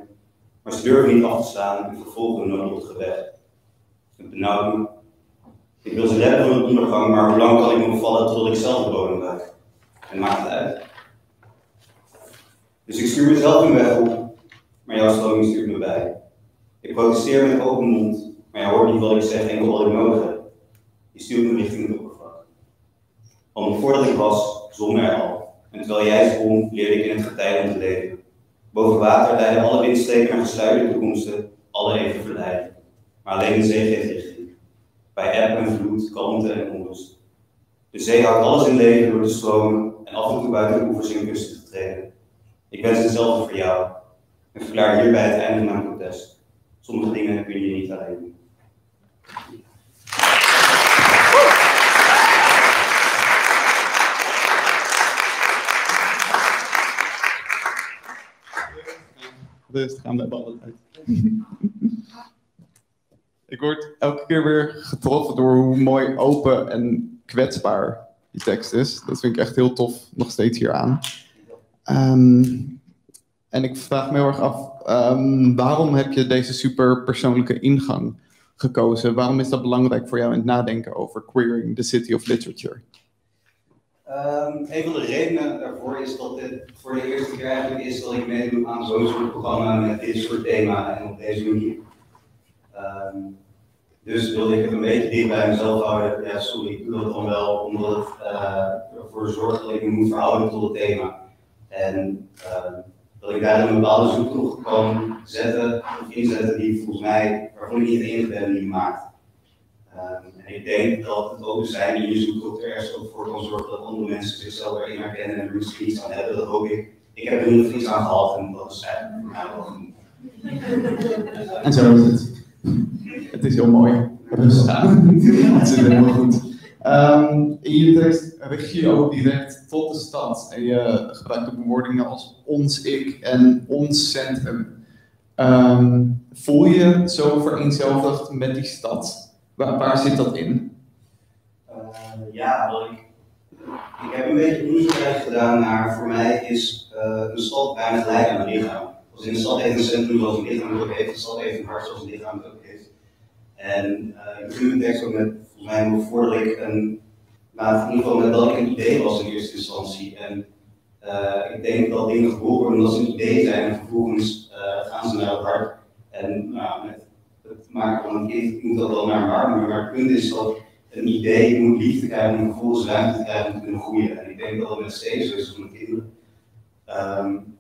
maar ze durven niet af te slaan en vervolgen hun weg. Het benauwt me. Ik wil ze redden van een ondergang, maar hoe lang kan ik nog vallen tot ik zelf de bodem raak? En maakt het uit. Dus ik stuur mezelf een weg op, maar jouw stroming stuurt me bij. Ik protesteer met open mond, maar jij hoort niet wat ik zeg, enkel wat ik nodig heb. Je stuurt me richting het oppervlak. Want voordat ik was, zon er al. En terwijl jij zwom, leerde ik in het getij om te leven. Boven water leiden alle windstreken en gesluierde toekomsten, alle even verleiden. Maar alleen de zee geeft richting. Bij eb en vloed, kalmte en onrust. De zee houdt alles in leven door te stromen en af en toe buiten de oevers in te treden. Ik wens hetzelfde voor jou en verklaar hierbij het einde van mijn protest. Sommige dingen kun je niet alleen doen. Rustig aan bij ballen uit. <laughs> Ik word elke keer weer getroffen door hoe mooi open en kwetsbaar die tekst is. Dat vind ik echt heel tof, nog steeds hier aan. Ehm, en ik vraag me heel erg af, ehm, waarom heb je deze super persoonlijke ingang gekozen? Waarom is dat belangrijk voor jou in het nadenken over queering the city of literature? Um, een van de redenen daarvoor is dat dit voor de eerste keer eigenlijk is dat ik meedoe aan zo'n soort programma met dit soort thema en op deze manier. Dus wilde ik het een beetje dicht bij mezelf houden. Ja, sorry, ik doe dat dan wel omdat het eh, ervoor zorgt dat ik me moet verhouden tot het thema. En eh, dat ik daar een bepaalde zoektocht kan zetten of inzetten die volgens mij, waarvan ik niet de enige ben die maakt. Ehm, en ik denk dat het open zijn in je zoektocht er ergens ook voor kan zorgen dat andere mensen zichzelf erin herkennen en er misschien iets aan hebben. Dat hoop ik. Ik heb er geval iets aan gehad en dat is voor mij wel genoeg. En zo is het. Het is heel mooi. Rustig. <laughs> Het zit helemaal goed. Ehm, in jullie tekst richt je je ook direct tot de stad. En je gebruikt ook bewoordingen als ons ik en ons centrum. Ehm, voel je zo vereenzelvigd met die stad? Waar, zit dat in? Eh, ja, ik, heb een beetje onderzoek gedaan naar, voor mij is eh, een stad bijna gelijk aan een lichaam. Als in een stad heeft een centrum zoals een lichaam ook heeft, een stad heeft een hart zoals een lichaam ook heeft. En uh, ik mijn tekst ook met, volgens mij, voordat ik een, nou, in ieder geval met dat ik een idee was in eerste instantie. En uh, ik denk dat dingen geboren worden omdat ze een idee zijn en vervolgens uh, gaan ze naar het hart. En nou, met het maken van een kind moet dat wel naar een hart, maar het punt is dat een idee moet liefde krijgen om vervolgens ruimte te krijgen om te kunnen groeien. En ik denk dat dat met steeds zo is van de kinderen. Um,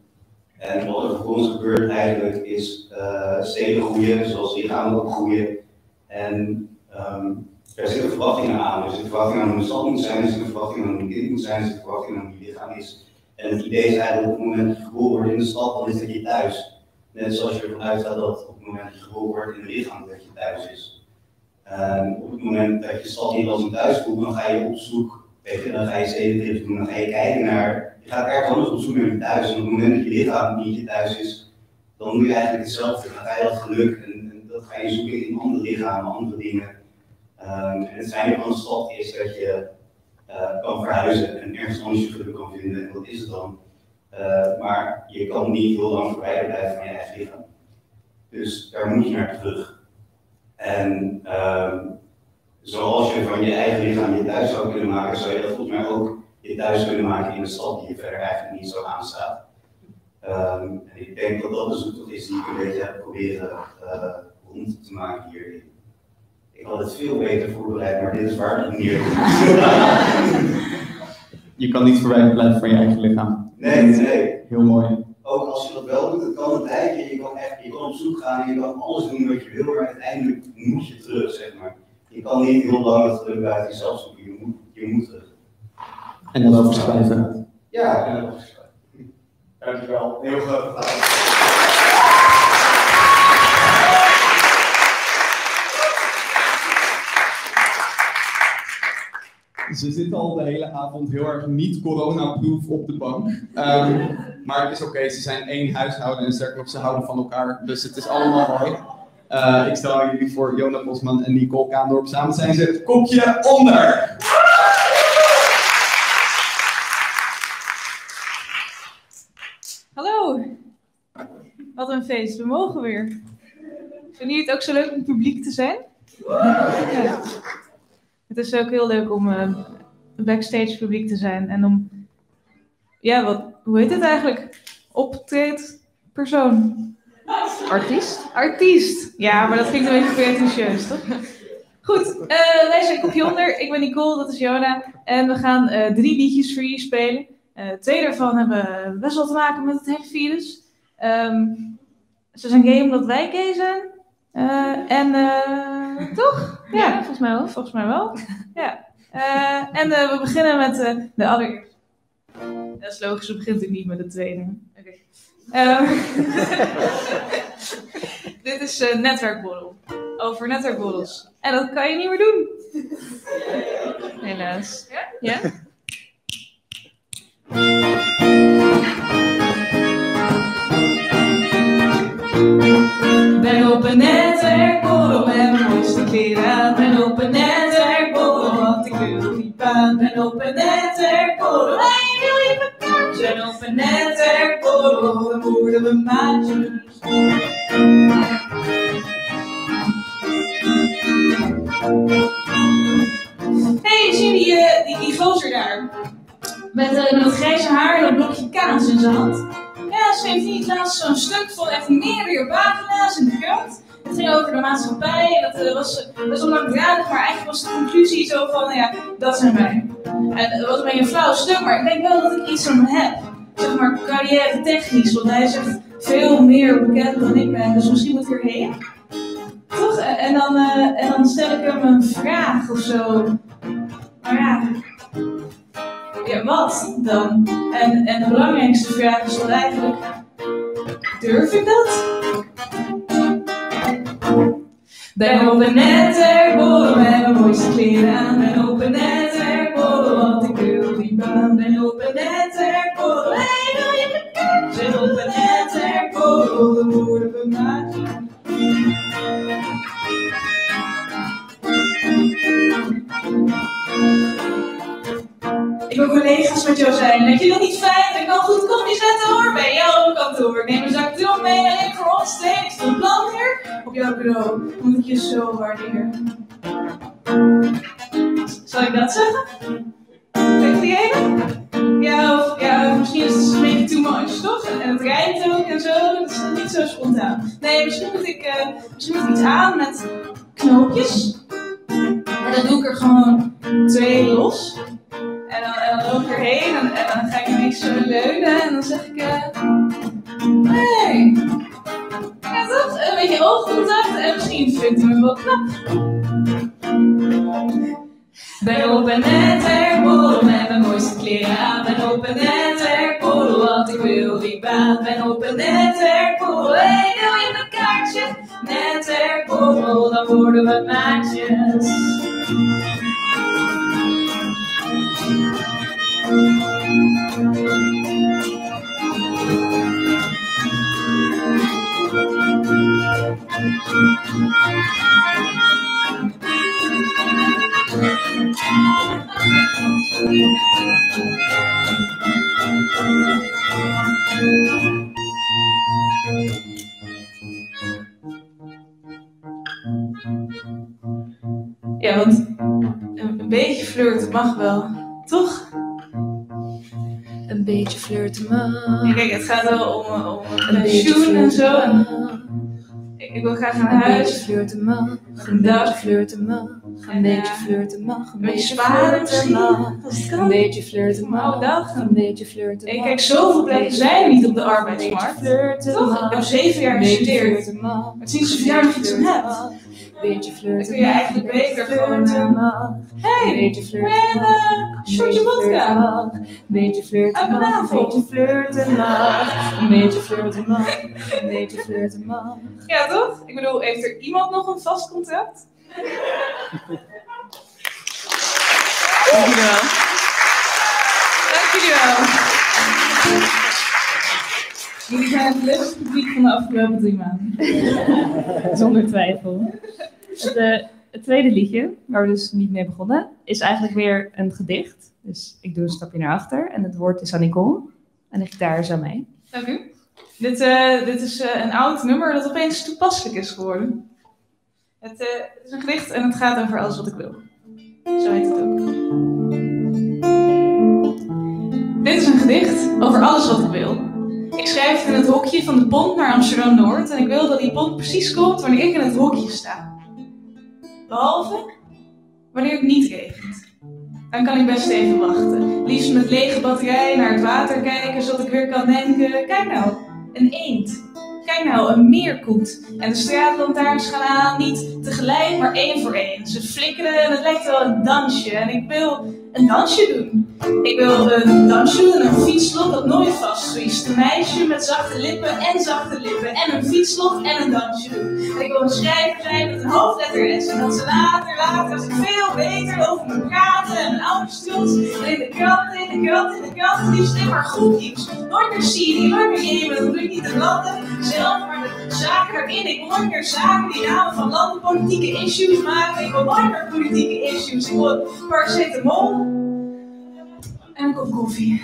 en wat er vervolgens gebeurt eigenlijk is uh, steden groeien, zoals lichamen ook groeien. En um, er zitten verwachtingen aan. Er zitten verwachtingen aan hoe een stad moet zijn, er zitten verwachtingen aan hoe een kind moet zijn, er zitten verwachtingen aan hoe je lichaam is. En het idee is eigenlijk op het moment dat je geboren wordt in de stad, dan is dat je thuis. Net zoals je ervan uitgaat dat op het moment dat je geboren wordt in het lichaam, dat je thuis is. Um, op het moment dat je stad niet als een thuis voelt, dan ga je op zoek, weet dan ga je stedentrips doen, dan ga je kijken naar, je gaat ergens anders op zoek naar je thuis. En op het moment dat je lichaam niet je thuis is, dan doe je eigenlijk hetzelfde. Dan ga je dat geluk ga je zoeken in andere lichamen, andere dingen. Um, en het fijne van een stad is dat je uh, kan verhuizen en ergens anders je geluk kan vinden. En dat is het dan. Uh, maar je kan niet heel lang verwijderd blijven van je eigen lichaam. Dus daar moet je naar terug. En um, zoals je van je eigen lichaam je thuis zou kunnen maken, zou je dat volgens mij ook je thuis kunnen maken in een stad die je verder eigenlijk niet zo aanstaat. Um, en ik denk dat dat de zoektocht is die ik een beetje heb proberen uh, te maken hierin. Ik had het veel beter voorbereid, maar dit is waar het neer <laughs> Je kan niet verwijderd blijven van je eigen lichaam. Nee, nee. Heel mooi. Ook als je dat wel doet, het kan een tijdje. Je kan echt je kan op zoek gaan en je kan alles doen wat je wil, maar uiteindelijk moet je terug, zeg maar. Je kan niet heel lang het geluk buiten jezelf zoeken, je moet, je moet terug. En dat over schrijven. Ja, en dat over schrijven. Dankjewel. Heel graag <laughs> Ze zitten al de hele avond heel erg niet coronaproof op de bank. Um, maar het is oké, ze zijn één huishouden en sterker nog, ze houden van elkaar. Dus het is allemaal mooi. Uh, ik stel jullie voor Jona Bosman en Nicole Kaandorp. Samen zijn ze het kopje onder. Hallo. Wat een feest, we mogen weer. Vinden jullie het ook zo leuk om publiek te zijn? Ja. Het is ook heel leuk om uh, backstage publiek te zijn en om, ja, wat, hoe heet het eigenlijk? Optreed persoon. Artiest? Artiest. Ja, maar dat klinkt een beetje pretentieus, toch? Goed, uh, wij zijn Kopje Onder. Ik ben Nicole, dat is Jona. En we gaan uh, drie liedjes voor jullie spelen. Uh, twee daarvan hebben best wel te maken met het HIV-virus. Um, ze zijn gay omdat wij gay zijn. en toch? Ja, ja, volgens mij wel. Volgens mij wel. ja. en we beginnen met de allereerste. Dat is logisch, we beginnen niet met de tweede. Oké. Okay. <laughs> dit is uh, netwerkborrel. Over netwerkborrels. En dat kan je niet meer doen. Helaas. Ja? Ja? Ben op een netwerkborrel met mooiste kleren aan. Ben op een netwerkborrel, want ik wil niet baan. Ben op een netwerkborrel, hey, wil je vakantie? Ben op een netwerkborrel, dan worden we maatjes. hey, zie je die, uh, die, die gozer daar? Met, uh, met dat grijze haar en dat blokje kaas in zijn hand. Ja, ze heeft niet laatst zo'n stuk van echt meerdere pagina's in de krant. Het ging over de maatschappij en dat eh, was best wel maar eigenlijk was de conclusie zo van, ja, dat zijn wij. En het was een een flauw stuk, maar ik denk wel dat ik iets aan heb. Zeg maar carrière technisch, want hij is echt veel meer bekend dan ik ben, dus misschien moet ik erheen. Toch? En, en dan, eh, en dan stel ik hem een vraag of zo. Maar ja, ja, wat dan? En, en de belangrijkste vraag is dan eigenlijk, durf ik dat? Ben op een netwerkborrel met mijn mooiste kleren aan. Ben op een netwerkborrel, want ik wil die baan. Ben op een netwerkborrel, hey, wil je kijken? Zit op een netwerkborrel, maatjes. Ik wil collega's met jou zijn. Vind je dat niet fijn? Ik kan goed koffie zetten hoor bij jou op kantoor. Neem een zak deel mee Ik stel een plan hier op jouw bureau. Omdat ik je zo waardeer. Zal ik dat zeggen? Tegen die ene? Ja, of ja, misschien is het een beetje too much, toch? En, het rijdt ook en zo. Dat is niet zo spontaan. Nee, misschien moet ik, eh, misschien moet iets aan met knoopjes. En dan doe ik er gewoon twee los. En dan, loop ik erheen en, en dan ga ik een beetje zo leunen en dan zeg ik... eh hey. Ja toch? Een beetje oogcontact en misschien vindt u me wel knap. Ben op een netwerkborrel met mijn mooiste kleren aan. Ben op een netwerkborrel, want ik wil die baan. Ben op een netwerkborrel, hey, wil je mijn kaartje? Netwerkborrel, dan worden we maatjes. Ja, want een, beetje flirten mag wel, toch? Een beetje flirten mag. Ja, kijk, het gaat wel om, om pensioen en zo. En. Ik, ik wil graag naar Een beetje huis. flirten mag. Een beetje flirten mag. Een En, beetje eh, flirten mag. Een beetje flirten mag. het Een beetje flirten mag. Een beetje flirten mag. kijk, zoveel plekken zijn er niet op de arbeidsmarkt. Toch? Ik heb zeven jaar gestudeerd. flirten mag. Maar sinds je verjaardag iets aan hebt. Een beetje flirten kun je eigenlijk Een beetje beter gewoon, eh, mag. Een Hey, beetje en flirten shotje beetje flirten vodka. beetje flirten mag. Een beetje flirten mag. Een beetje flirten mag. Een beetje flirten mag. Ja, toch? Ik bedoel, heeft er iemand nog een vast contract? Dank jullie wel. Dank jullie zijn het leukste publiek van de afgelopen drie maanden. <laughs> Zonder twijfel. Het, eh, het tweede liedje, waar we dus niet mee begonnen, is eigenlijk weer een gedicht. Dus ik doe een stapje naar achter en het woord is aan Nicole en de gitaar is aan mij. Dank u. Dit, eh, dit is eh, een oud nummer dat opeens toepasselijk is geworden. Het, eh, het is een gedicht en het gaat over alles wat ik wil. Zo heet het ook. Dit is een gedicht over alles wat ik wil. Ik schrijf in het hokje van de pont naar Amsterdam-Noord en ik wil dat die pont precies komt wanneer ik in het hokje sta. Behalve wanneer het niet regent. Dan kan ik best even wachten. Liefst met lege batterij naar het water kijken, zodat ik weer kan denken: kijk nou, een eend. Kijk nou, een meerkoet. En de straatlantaarns gaan aan, niet tegelijk, maar één voor één. Ze flikkeren en het lijkt wel een dansje. En ik wil een dansje doen. Ik wil een dansje doen en een fietslot dat nooit vastvriest. Een meisje met zachte lippen en zachte lippen. En een fietslot en een dansje doen. En ik wil een schrijver zijn met een hoofdletter S. En dat ze later, later, ik veel beter over mijn praten en mijn ouders trots. En in de kranten, in de kranten, in de kranten, liefst in maar goed nieuws. Nooit meer Syrië, nooit meer Jemen, dat ik niet de landen zelf, maar zaken erin. Ik meer zaken die namen van landen politieke issues maken. Ik wil politieke issues. Ik wil paracetamol en een kop koffie.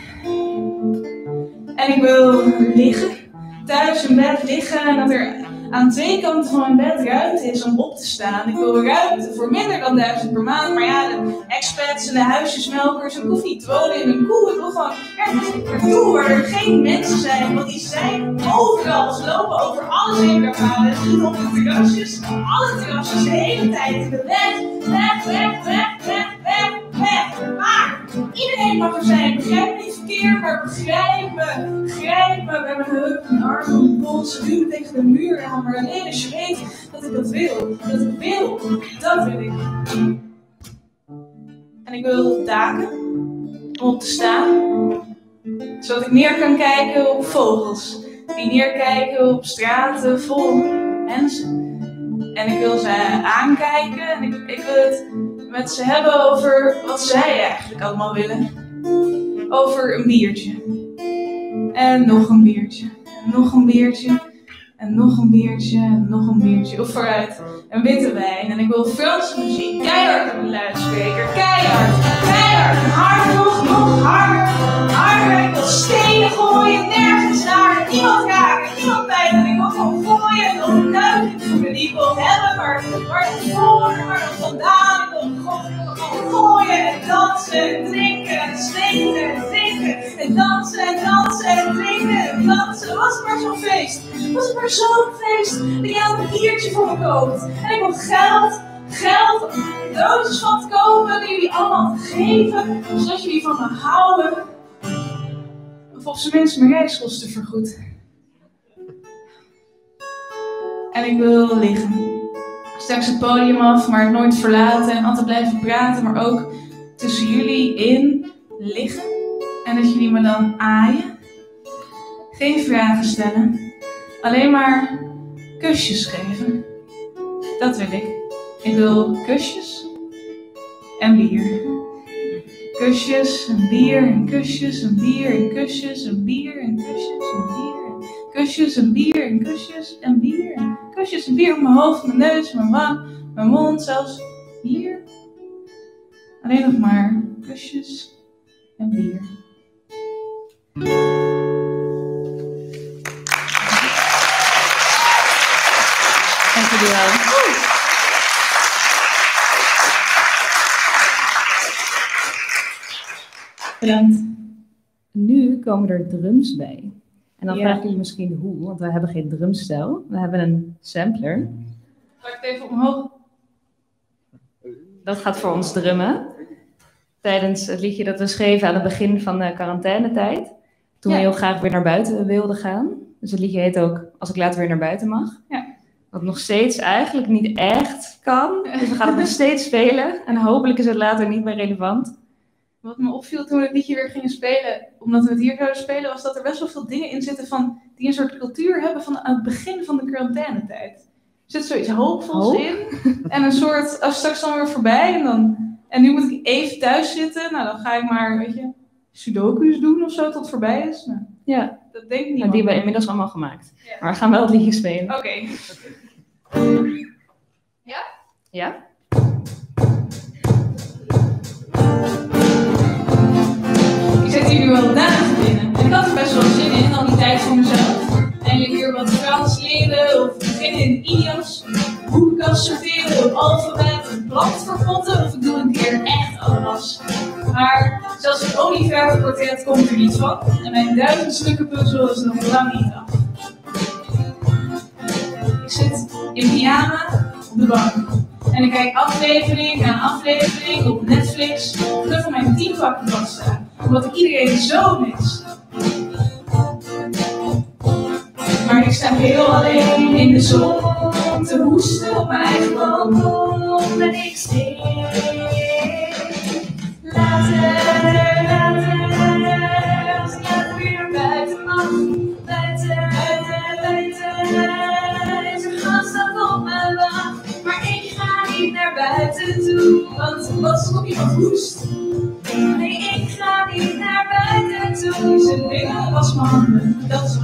En ik wil liggen, thuis in bed liggen en dat er aan twee kanten van mijn bed ruimte is om op te staan. Ik wil ruimte voor minder dan duizend per maand. Maar ja, de expats en de huisjesmelkers, ik hoef niet te wonen in een koe. Ik wil gewoon ergens naartoe waar er geen mensen zijn. Want die zijn overal. Ze lopen over alle zebrapaden. Ze zitten op de terrasjes. Alle terrasjes de hele tijd in de weg. Weg, weg, weg, weg, weg, weg. Maar iedereen mag er zijn. Begrijp niet verkeerd, maar begrijp me. Begrijp me. Een heup, een arm, een pols. Duwen tegen de muur. En dan maar alleen weet dat ik dat wil. Dat ik wil. Dat wil ik. En ik wil daken om op te staan. Zodat ik neer kan kijken op vogels. Die neerkijken op straten vol mensen. En ik wil ze aankijken en ik, ik wil het met ze hebben over wat zij eigenlijk allemaal willen. Over een biertje. En nog een biertje. En nog een biertje. En nog een biertje. En nog een biertje. Of vooruit. Een witte wijn. En ik wil Franse muziek. Keihard op de luidspreker. Keihard. Keihard. Hard nog, nog harder. Harder. Ik wil stenen gooien. Nergens naar. Niemand raken. Niemand pijn. Ik wil gewoon gooien. En overtuiging voelen die ik wil hebben. Maar waar voor, maar vandaan. Ik wil gooien. En dansen. En drinken. En slinken. En drinken. En dansen. En dansen. En drinken. En dansen. Was het maar zo'n feest. Was het maar zo'n feest. Dat jij een biertje voor me koopt. En ik wil geld. Geld. Doosjes van te kopen. Die jullie allemaal geven. Zodat jullie van me houden. Of op zijn minst mijn reiskosten vergoed. En ik wil liggen. Straks het podium af, maar nooit verlaten. En altijd blijven praten, maar ook tussen jullie in liggen. En dat jullie me dan aaien. Geen vragen stellen. Alleen maar kusjes geven. Dat wil ik. Ik wil kusjes en bier. Kusjes en bier en kusjes en bier en kusjes en bier en kusjes en bier. Kusjes en bier en kusjes en bier en kusjes en bier op mijn hoofd, mijn neus, mijn wang, mijn mond, zelfs hier. Alleen nog maar kusjes en bier. Dank jullie wel. Bedankt. Nu komen er drums bij. En dan Ja. vraag je je misschien hoe, want we hebben geen drumstel. We hebben een sampler. Ik het even omhoog? Dat gaat voor ons drummen. Tijdens het liedje dat we schreven aan het begin van de quarantainetijd. Toen Ja. we heel graag weer naar buiten wilden gaan. Dus het liedje heet ook Als ik later weer naar buiten mag. Ja. Wat nog steeds eigenlijk niet echt kan. <laughs> Dus we gaan het nog steeds spelen. En hopelijk is het later niet meer relevant. Wat me opviel toen we het liedje weer gingen spelen, omdat we het hier zouden spelen, was dat er best wel veel dingen in zitten van, die een soort cultuur hebben van aan het begin van de quarantainetijd. Er zit zoiets hoopvols Hoop? in. En een soort, als straks dan weer voorbij en dan, en nu moet ik even thuis zitten, nou dan ga ik maar, weet je, sudoku's doen of zo tot het voorbij is. Nou, Ja, dat denk ik niet. nou, die hebben we inmiddels allemaal gemaakt. Ja. Maar we gaan wel het liedje spelen. Oké. <laughs> Ja? Ik zit hier nu wel dagen binnen. En ik had er best wel zin in, al die tijd voor mezelf. Eindelijk weer wat Frans leren of beginnen in idioms. Kan sorteren op alfabet, een plant verpotten of ik doe een keer echt alles. Maar zelfs het olieverfportret komt er niet van. En mijn duizend stukken puzzel is nog lang niet af. Ik zit in pyjama op de bank. En ik kijk aflevering na aflevering op Netflix. Terug van mijn teamvakken vaststaan. Omdat ik iedereen zo mis. Maar ik sta heel alleen in de zon. Te hoesten op mijn eigen balkon. En ik. Later, later. Want wat is er op iemand hoest? Nee, ik ga niet naar buiten toe. Zijn dingen was mijn. Dat is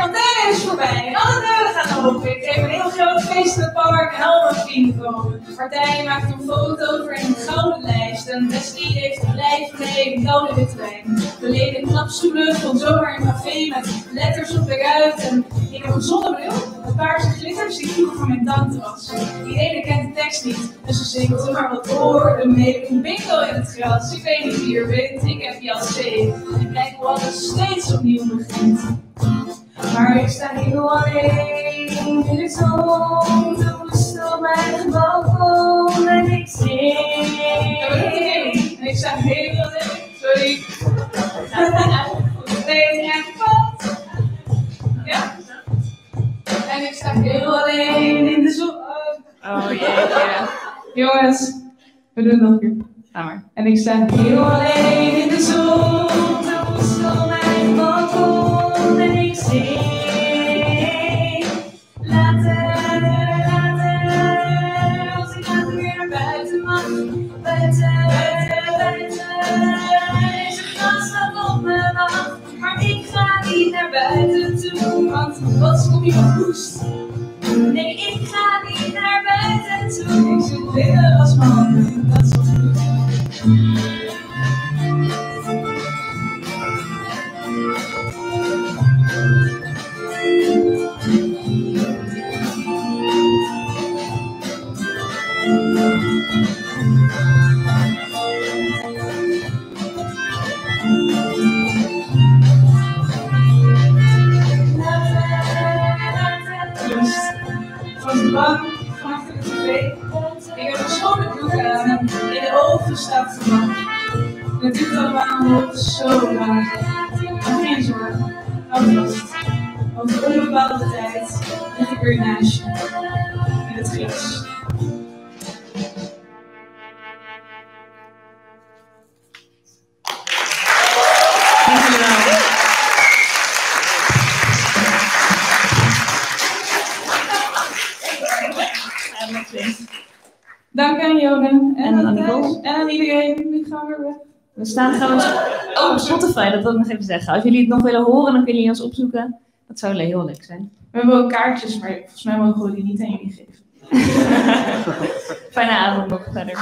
De quarantaine is voorbij alle deuren gaan open. Ik geef een heel groot feest in het park en al vrienden komen. Partijen maken een foto voor een gouden lijst. En Wesley heeft een lijf mee, een gouden witte wijn. We leden klapstoelen van zomaar in een café met letters op de ruit. En ik heb een zonnebril met paarse glitters die vroeger van mijn tante was. Die ene kent de tekst niet, dus ze zingt maar wat woorden mee. Een bingo in het gras, ik weet niet wie er wint, ik heb zee. En ik kijk hoe alles steeds opnieuw begint. Maar ik sta heel alleen in de zon, de woest op mijn balkon en ik zing. En ik sta heel alleen, sorry. Nee, echt fout. Ja? En ik sta heel alleen in de zon. Oh jeetje. Jongens, we doen het nog een keer. En ik sta heel alleen in de zon, Maar ik ga niet naar buiten toe, want wat kom je van hoest? Dat wil ik nog even zeggen. Als jullie het nog willen horen, dan kunnen jullie ons opzoeken. Dat zou heel leuk zijn. We hebben ook kaartjes, maar volgens mij mogen we die niet aan jullie geven. <laughs> Fijne avond nog verder.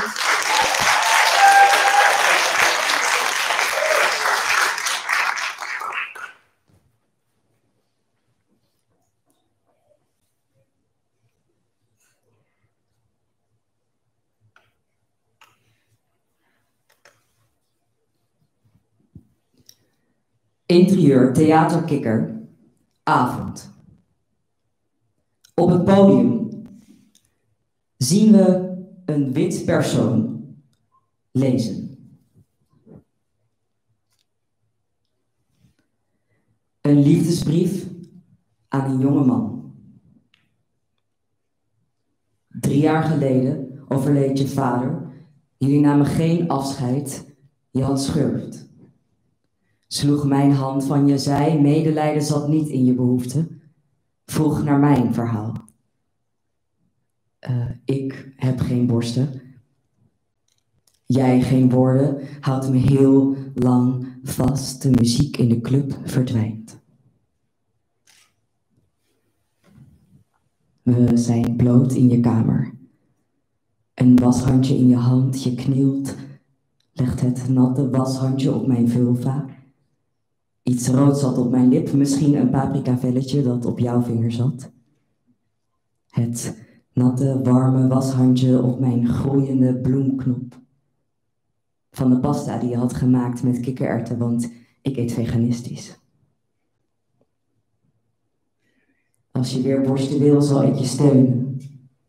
Interieur Theater Kikker. Avond. Op het podium zien we een wit persoon lezen. Een liefdesbrief aan een jonge man. Drie jaar geleden overleed je vader. Jullie namen geen afscheid. Je had schurft sloeg mijn hand van je zij, medelijden zat niet in je behoefte, vroeg naar mijn verhaal. Eh, ik heb geen borsten. Jij geen woorden, houdt me heel lang vast, de muziek in de club verdwijnt. We zijn bloot in je kamer. Een washandje in je hand, je knielt, legt het natte washandje op mijn vulva. Iets rood zat op mijn lip, misschien een paprikavelletje dat op jouw vinger zat. Het natte, warme washandje op mijn groeiende bloemknop. Van de pasta die je had gemaakt met kikkererwten, want ik eet veganistisch. Als je weer borsten wil, zal ik je steunen,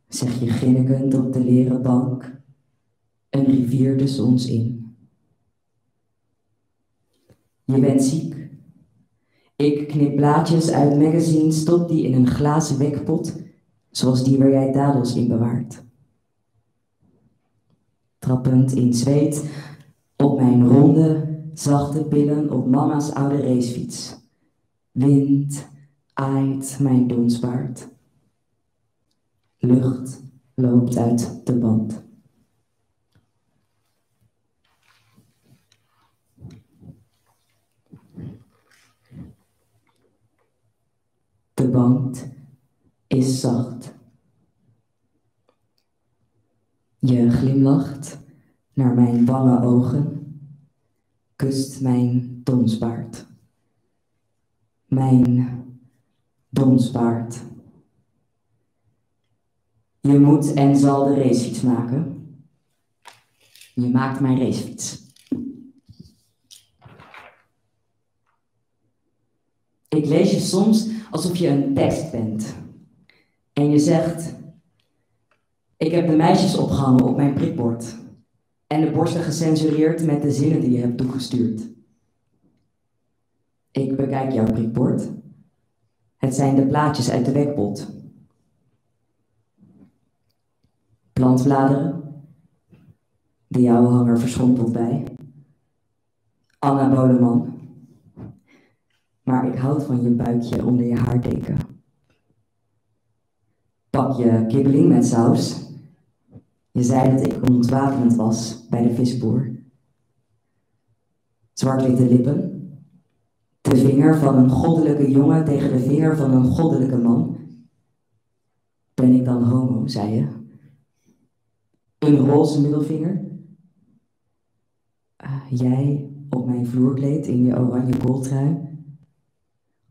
zeg je grinnikend op de leren bank. Een rivier tussen ons in. Je bent ziek. Ik knip blaadjes uit magazines, stop die in een glazen wekpot, zoals die waar jij dadels in bewaart. Trappend in zweet, op mijn ronde, zachte pillen op mama's oude racefiets. Wind aait mijn donsbaard. Lucht loopt uit de band. De band is zacht. Je glimlacht naar mijn bange ogen. kust mijn donsbaard. Mijn donsbaard. Je moet en zal de racefiets maken. Je maakt mijn racefiets. Ik lees je soms alsof je een tekst bent. En je zegt: Ik heb de meisjes opgehangen op mijn prikbord. En de borsten gecensureerd met de zinnen die je hebt toegestuurd. Ik bekijk jouw prikbord. Het zijn de plaatjes uit de wekpot. Plantbladeren, de jouw hanger verschrompeld bij. Anna Boleman. Maar ik houd van je buikje onder je haardeken. Pak je kibbeling met saus. Je zei dat ik ontwapenend was bij de visboer. Zwart-witte lippen. De vinger van een goddelijke jongen tegen de vinger van een goddelijke man. Ben ik dan homo, zei je? Een roze middelvinger. Ah, jij op mijn vloerkleed in je oranje kooltrui.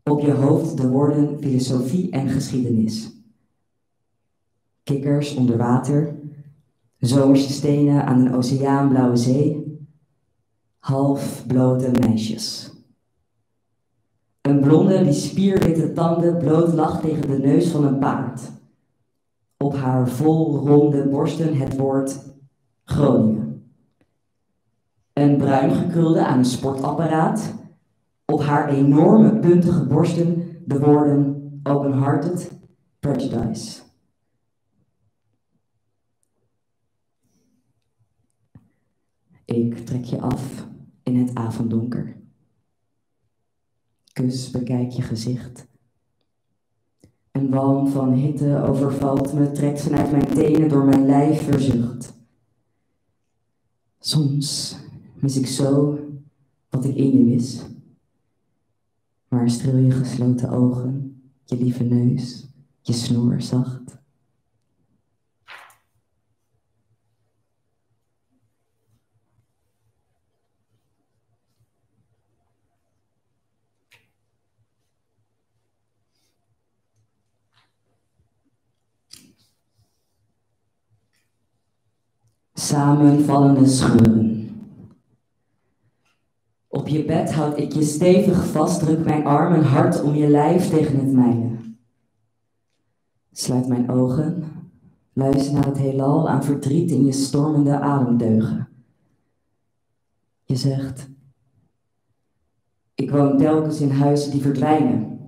Op je hoofd de woorden filosofie en geschiedenis. Kikkers onder water. Zomerse stenen aan een oceaanblauwe zee. Half blote meisjes. Een blonde die spierwitte tanden bloot lag tegen de neus van een paard. Op haar vol ronde borsten het woord Groningen. Een bruin gekrulde aan een sportapparaat. Op haar enorme puntige borsten de woorden Open-hearted Prejudice. Ik trek je af in het avonddonker. Kus bekijk je gezicht. Een walm van hitte overvalt me, trekt vanuit mijn tenen door mijn lijf verzucht. Soms mis ik zo wat ik in je mis. Maar streel je gesloten ogen, je lieve neus, je snoer zacht. Samenvallende scheuren. Op je bed houd ik je stevig vast, druk mijn armen hard om je lijf tegen het mijne. Sluit mijn ogen, luister naar het heelal aan verdriet in je stormende ademdeugen. Je zegt, ik woon telkens in huizen die verdwijnen.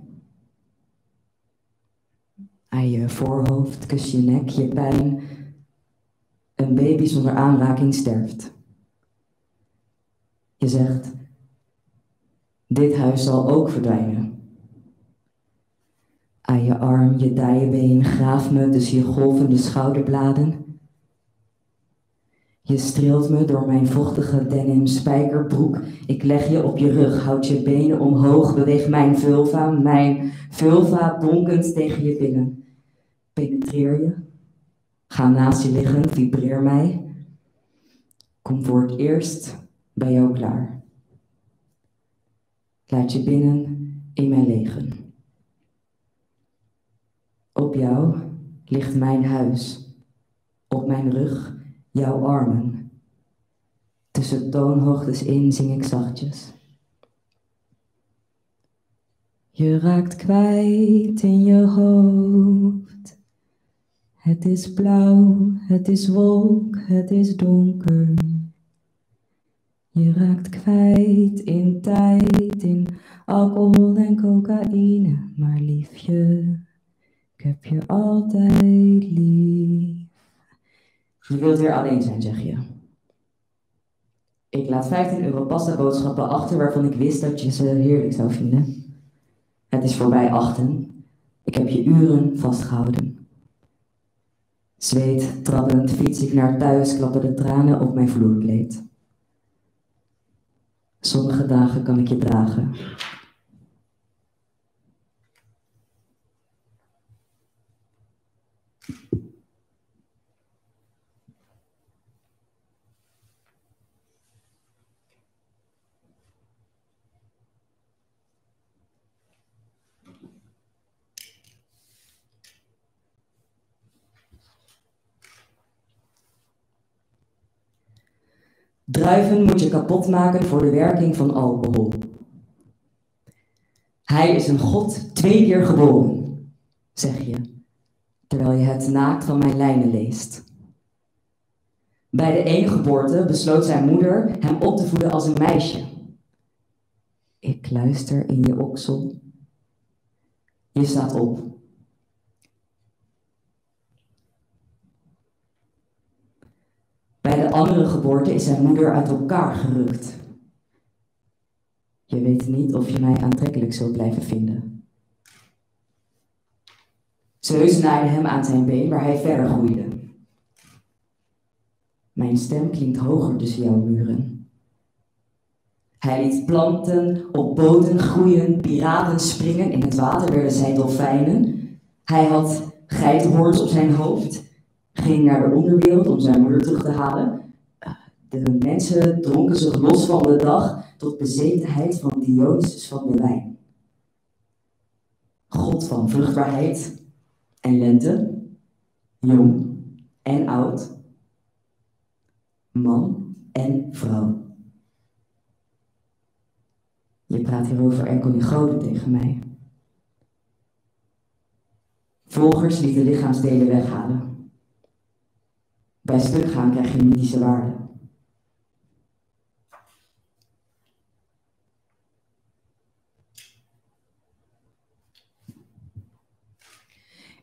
Aan je voorhoofd, kus je nek, je pijn. Een baby zonder aanraking sterft. Je zegt, dit huis zal ook verdwijnen. Aan je arm, je dijenbeen, graaf me tussen je golvende schouderbladen. Je streelt me door mijn vochtige denim spijkerbroek. Ik leg je op je rug, houd je benen omhoog, beweeg mijn vulva, mijn vulva bonkend tegen je binnen. Penetreer je, ga naast je liggen, vibreer mij. Kom voor het eerst bij jou klaar. Laat je binnen in mijn legen. Op jou ligt mijn huis, op mijn rug jouw armen. Tussen toonhoogtes in zing ik zachtjes. Je raakt kwijt in je hoofd. Het is blauw, het is wolk, het is donker. Je raakt kwijt in tijd, alcohol en cocaïne. Maar liefje, ik heb je altijd lief. Je wilt weer alleen zijn, zeg je. Ik laat 15 euro pasta boodschappen achter waarvan ik wist dat je ze heerlijk zou vinden. Het is voorbij achten. Ik heb je uren vastgehouden. Zweet, trappend, fiets ik naar thuis, klappen de tranen op mijn vloerkleed. Sommige dagen kan ik je dragen. Druiven moet je kapot maken voor de werking van alcohol. Hij is een god twee keer geboren, zeg je, terwijl je het naakt van mijn lijnen leest. Bij de eengeboorte besloot zijn moeder hem op te voeden als een meisje. Ik luister in je oksel. Je staat op. Bij de andere geboorte is zijn moeder uit elkaar gerukt. Je weet niet of je mij aantrekkelijk zult blijven vinden. Zeus naaide hem aan zijn been waar hij verder groeide. Mijn stem klinkt hoger tussen jouw muren. Hij liet planten op boten groeien, piraten springen, in het water werden zij dolfijnen. Hij had geitenhoorns op zijn hoofd, ging naar de onderwereld om zijn moeder terug te halen. De mensen dronken zich los van de dag tot bezetenheid van Dionysus van de wijn. God van vruchtbaarheid en lente, jong en oud, man en vrouw. Je praat hierover enkel in goden tegen mij. Volgers lieten lichaamsdelen weghalen. Bij stuk gaan krijg je mythische waarde.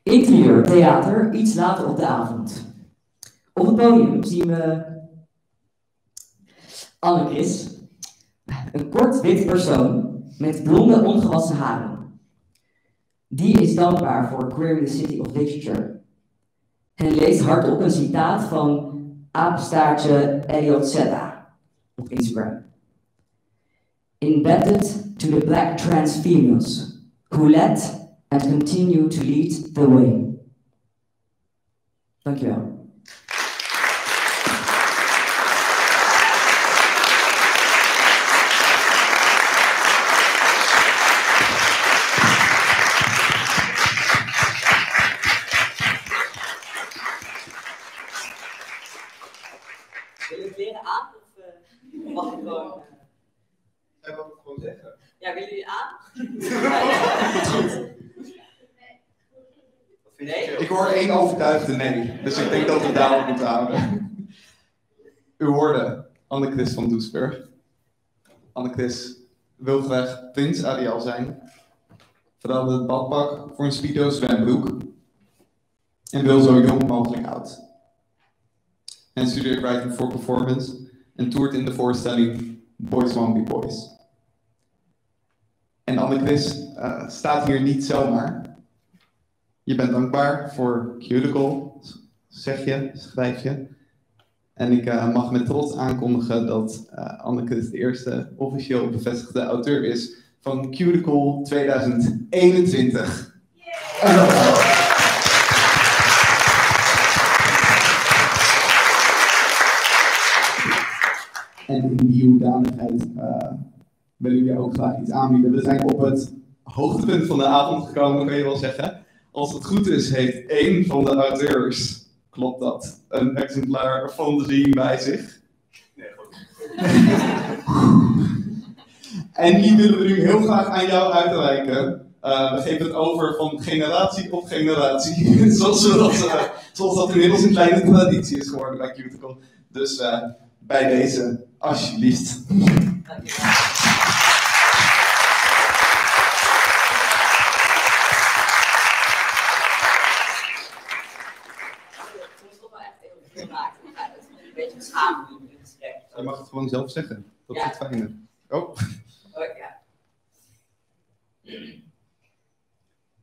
Interieur, theater, iets later op de avond. Op het podium zien we Annekris, een kort wit persoon met blonde ongewassen haren. Die is dankbaar voor Queer in the City of Literature. En leest hardop een citaat van apenstaartje Elliot Setta op Instagram. Indebted to the black trans females who led and continue to lead the way. Thank Wil dus ik denk dat we daarop moeten houden. U hoorde Anne-Chris van Doesburg. Anne-Chris wil graag prins Ariel zijn. Veranderde het badpak voor een speedo zwembroek. En wil zo jong mogelijk oud. En studeert writing for performance en toert in de voorstelling Boys Won't Be Boys. En Anne-Chris uh, staat hier niet zomaar. Je bent dankbaar voor Cuticle, zeg je, schrijf je. En ik uh, mag met trots aankondigen dat uh, Anneke de eerste officieel bevestigde auteur is van Cuticle 2021. Yeah. En in die hoedanigheid uh, willen we ook graag iets aanbieden. We zijn op het hoogtepunt van de avond gekomen, kan je wel zeggen. Als het goed is, heeft één van de auteurs, klopt dat, een exemplaar van de zien bij zich. Nee, goed. <laughs> en die willen we nu heel graag aan jou uitreiken. Uh, we geven het over van generatie op generatie. <laughs> zoals, dat, uh, zoals dat inmiddels een kleine traditie is geworden bij Cuticle. Dus uh, bij deze, alsjeblieft. Je mag het gewoon zelf zeggen. Dat is het fijne. Oh, Oh, ja.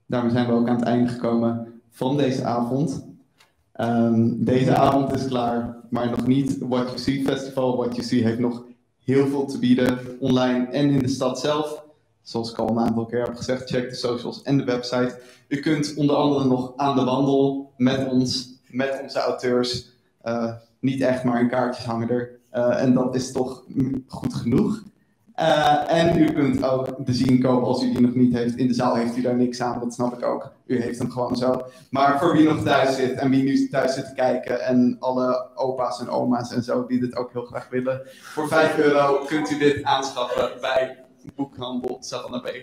daarmee zijn we ook aan het einde gekomen van deze avond. Ehm, deze avond is klaar, maar nog niet What You See Festival. What You See heeft nog heel veel te bieden, online en in de stad zelf. Zoals ik al een aantal keer heb gezegd, check de socials en de website. U kunt onder andere nog aan de wandel met ons, met onze auteurs. Eh, niet echt, maar een kaartjes hangen er. Eh, en dat is toch goed genoeg. Eh, en u kunt ook de zine kopen als u die nog niet heeft. In de zaal heeft u daar niks aan, dat snap ik ook. U heeft hem gewoon zo. Maar voor wie nog thuis zit en wie nu thuis zit te kijken en alle opa's en oma's en zo die dit ook heel graag willen. Voor 5 euro kunt u dit aanschaffen bij boekhandel Savannah B. Dan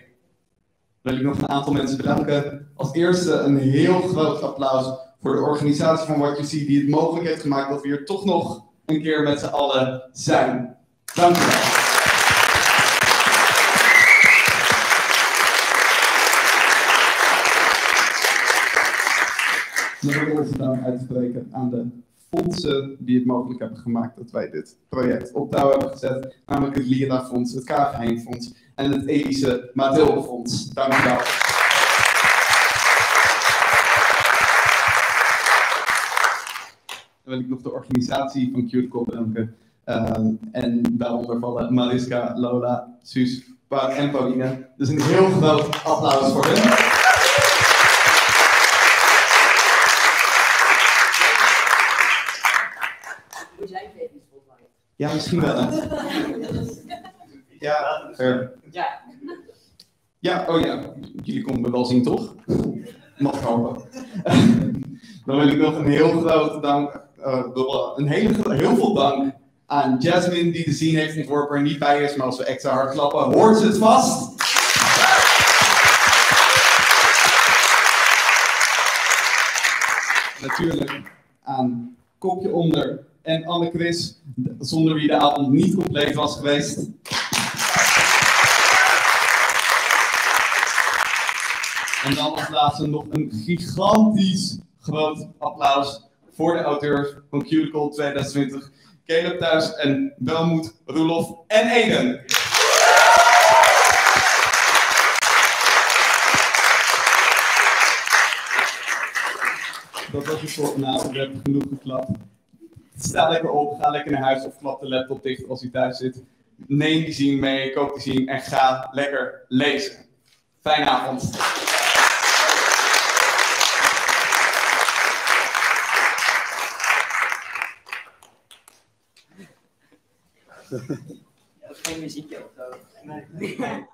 wil ik nog een aantal mensen bedanken. Als eerste een heel groot applaus voor de organisatie van What You See die het mogelijk heeft gemaakt dat we hier toch nog een keer met z'n allen zijn. Dank u wel. Onze dank uitspreken aan de fondsen die het mogelijk hebben gemaakt dat wij dit project op touw hebben gezet. Namelijk het Lira Fonds, het KV Heijn Fonds en het Edische Mathilde Fonds. Dank u wel. Wil ik nog de organisatie van Cuticle bedanken. Ehm, en daaronder vallen Mariska, Lola, Suus Pa- en Pauline. Dus een heel groot applaus voor hen. Ja, misschien wel. Hè? Ja. Ja. Ja, oh ja, jullie konden me wel zien, toch? Mag hopen. Dan wil ik nog een heel grote dank, eh, een hele, heel veel dank aan Jasmine die de scene heeft ontworpen en niet bij is, maar als we extra hard klappen, hoort ze het vast. Natuurlijk aan Kopje Onder en Anne Chris, zonder wie de avond niet compleet was geweest. En dan als laatste nog een gigantisch groot applaus voor de auteurs van Cuticle 2020. Caleb Thuis en Welmoed, Roelof en Eden. Dat was het voor vanavond. We hebben genoeg geklapt. Sta lekker op, ga lekker naar huis of klap de laptop dicht als u thuis zit. Neem die zin mee, koop die zin en ga lekker lezen. Fijne avond. <laughs> Geen muziekje of zo. Nee.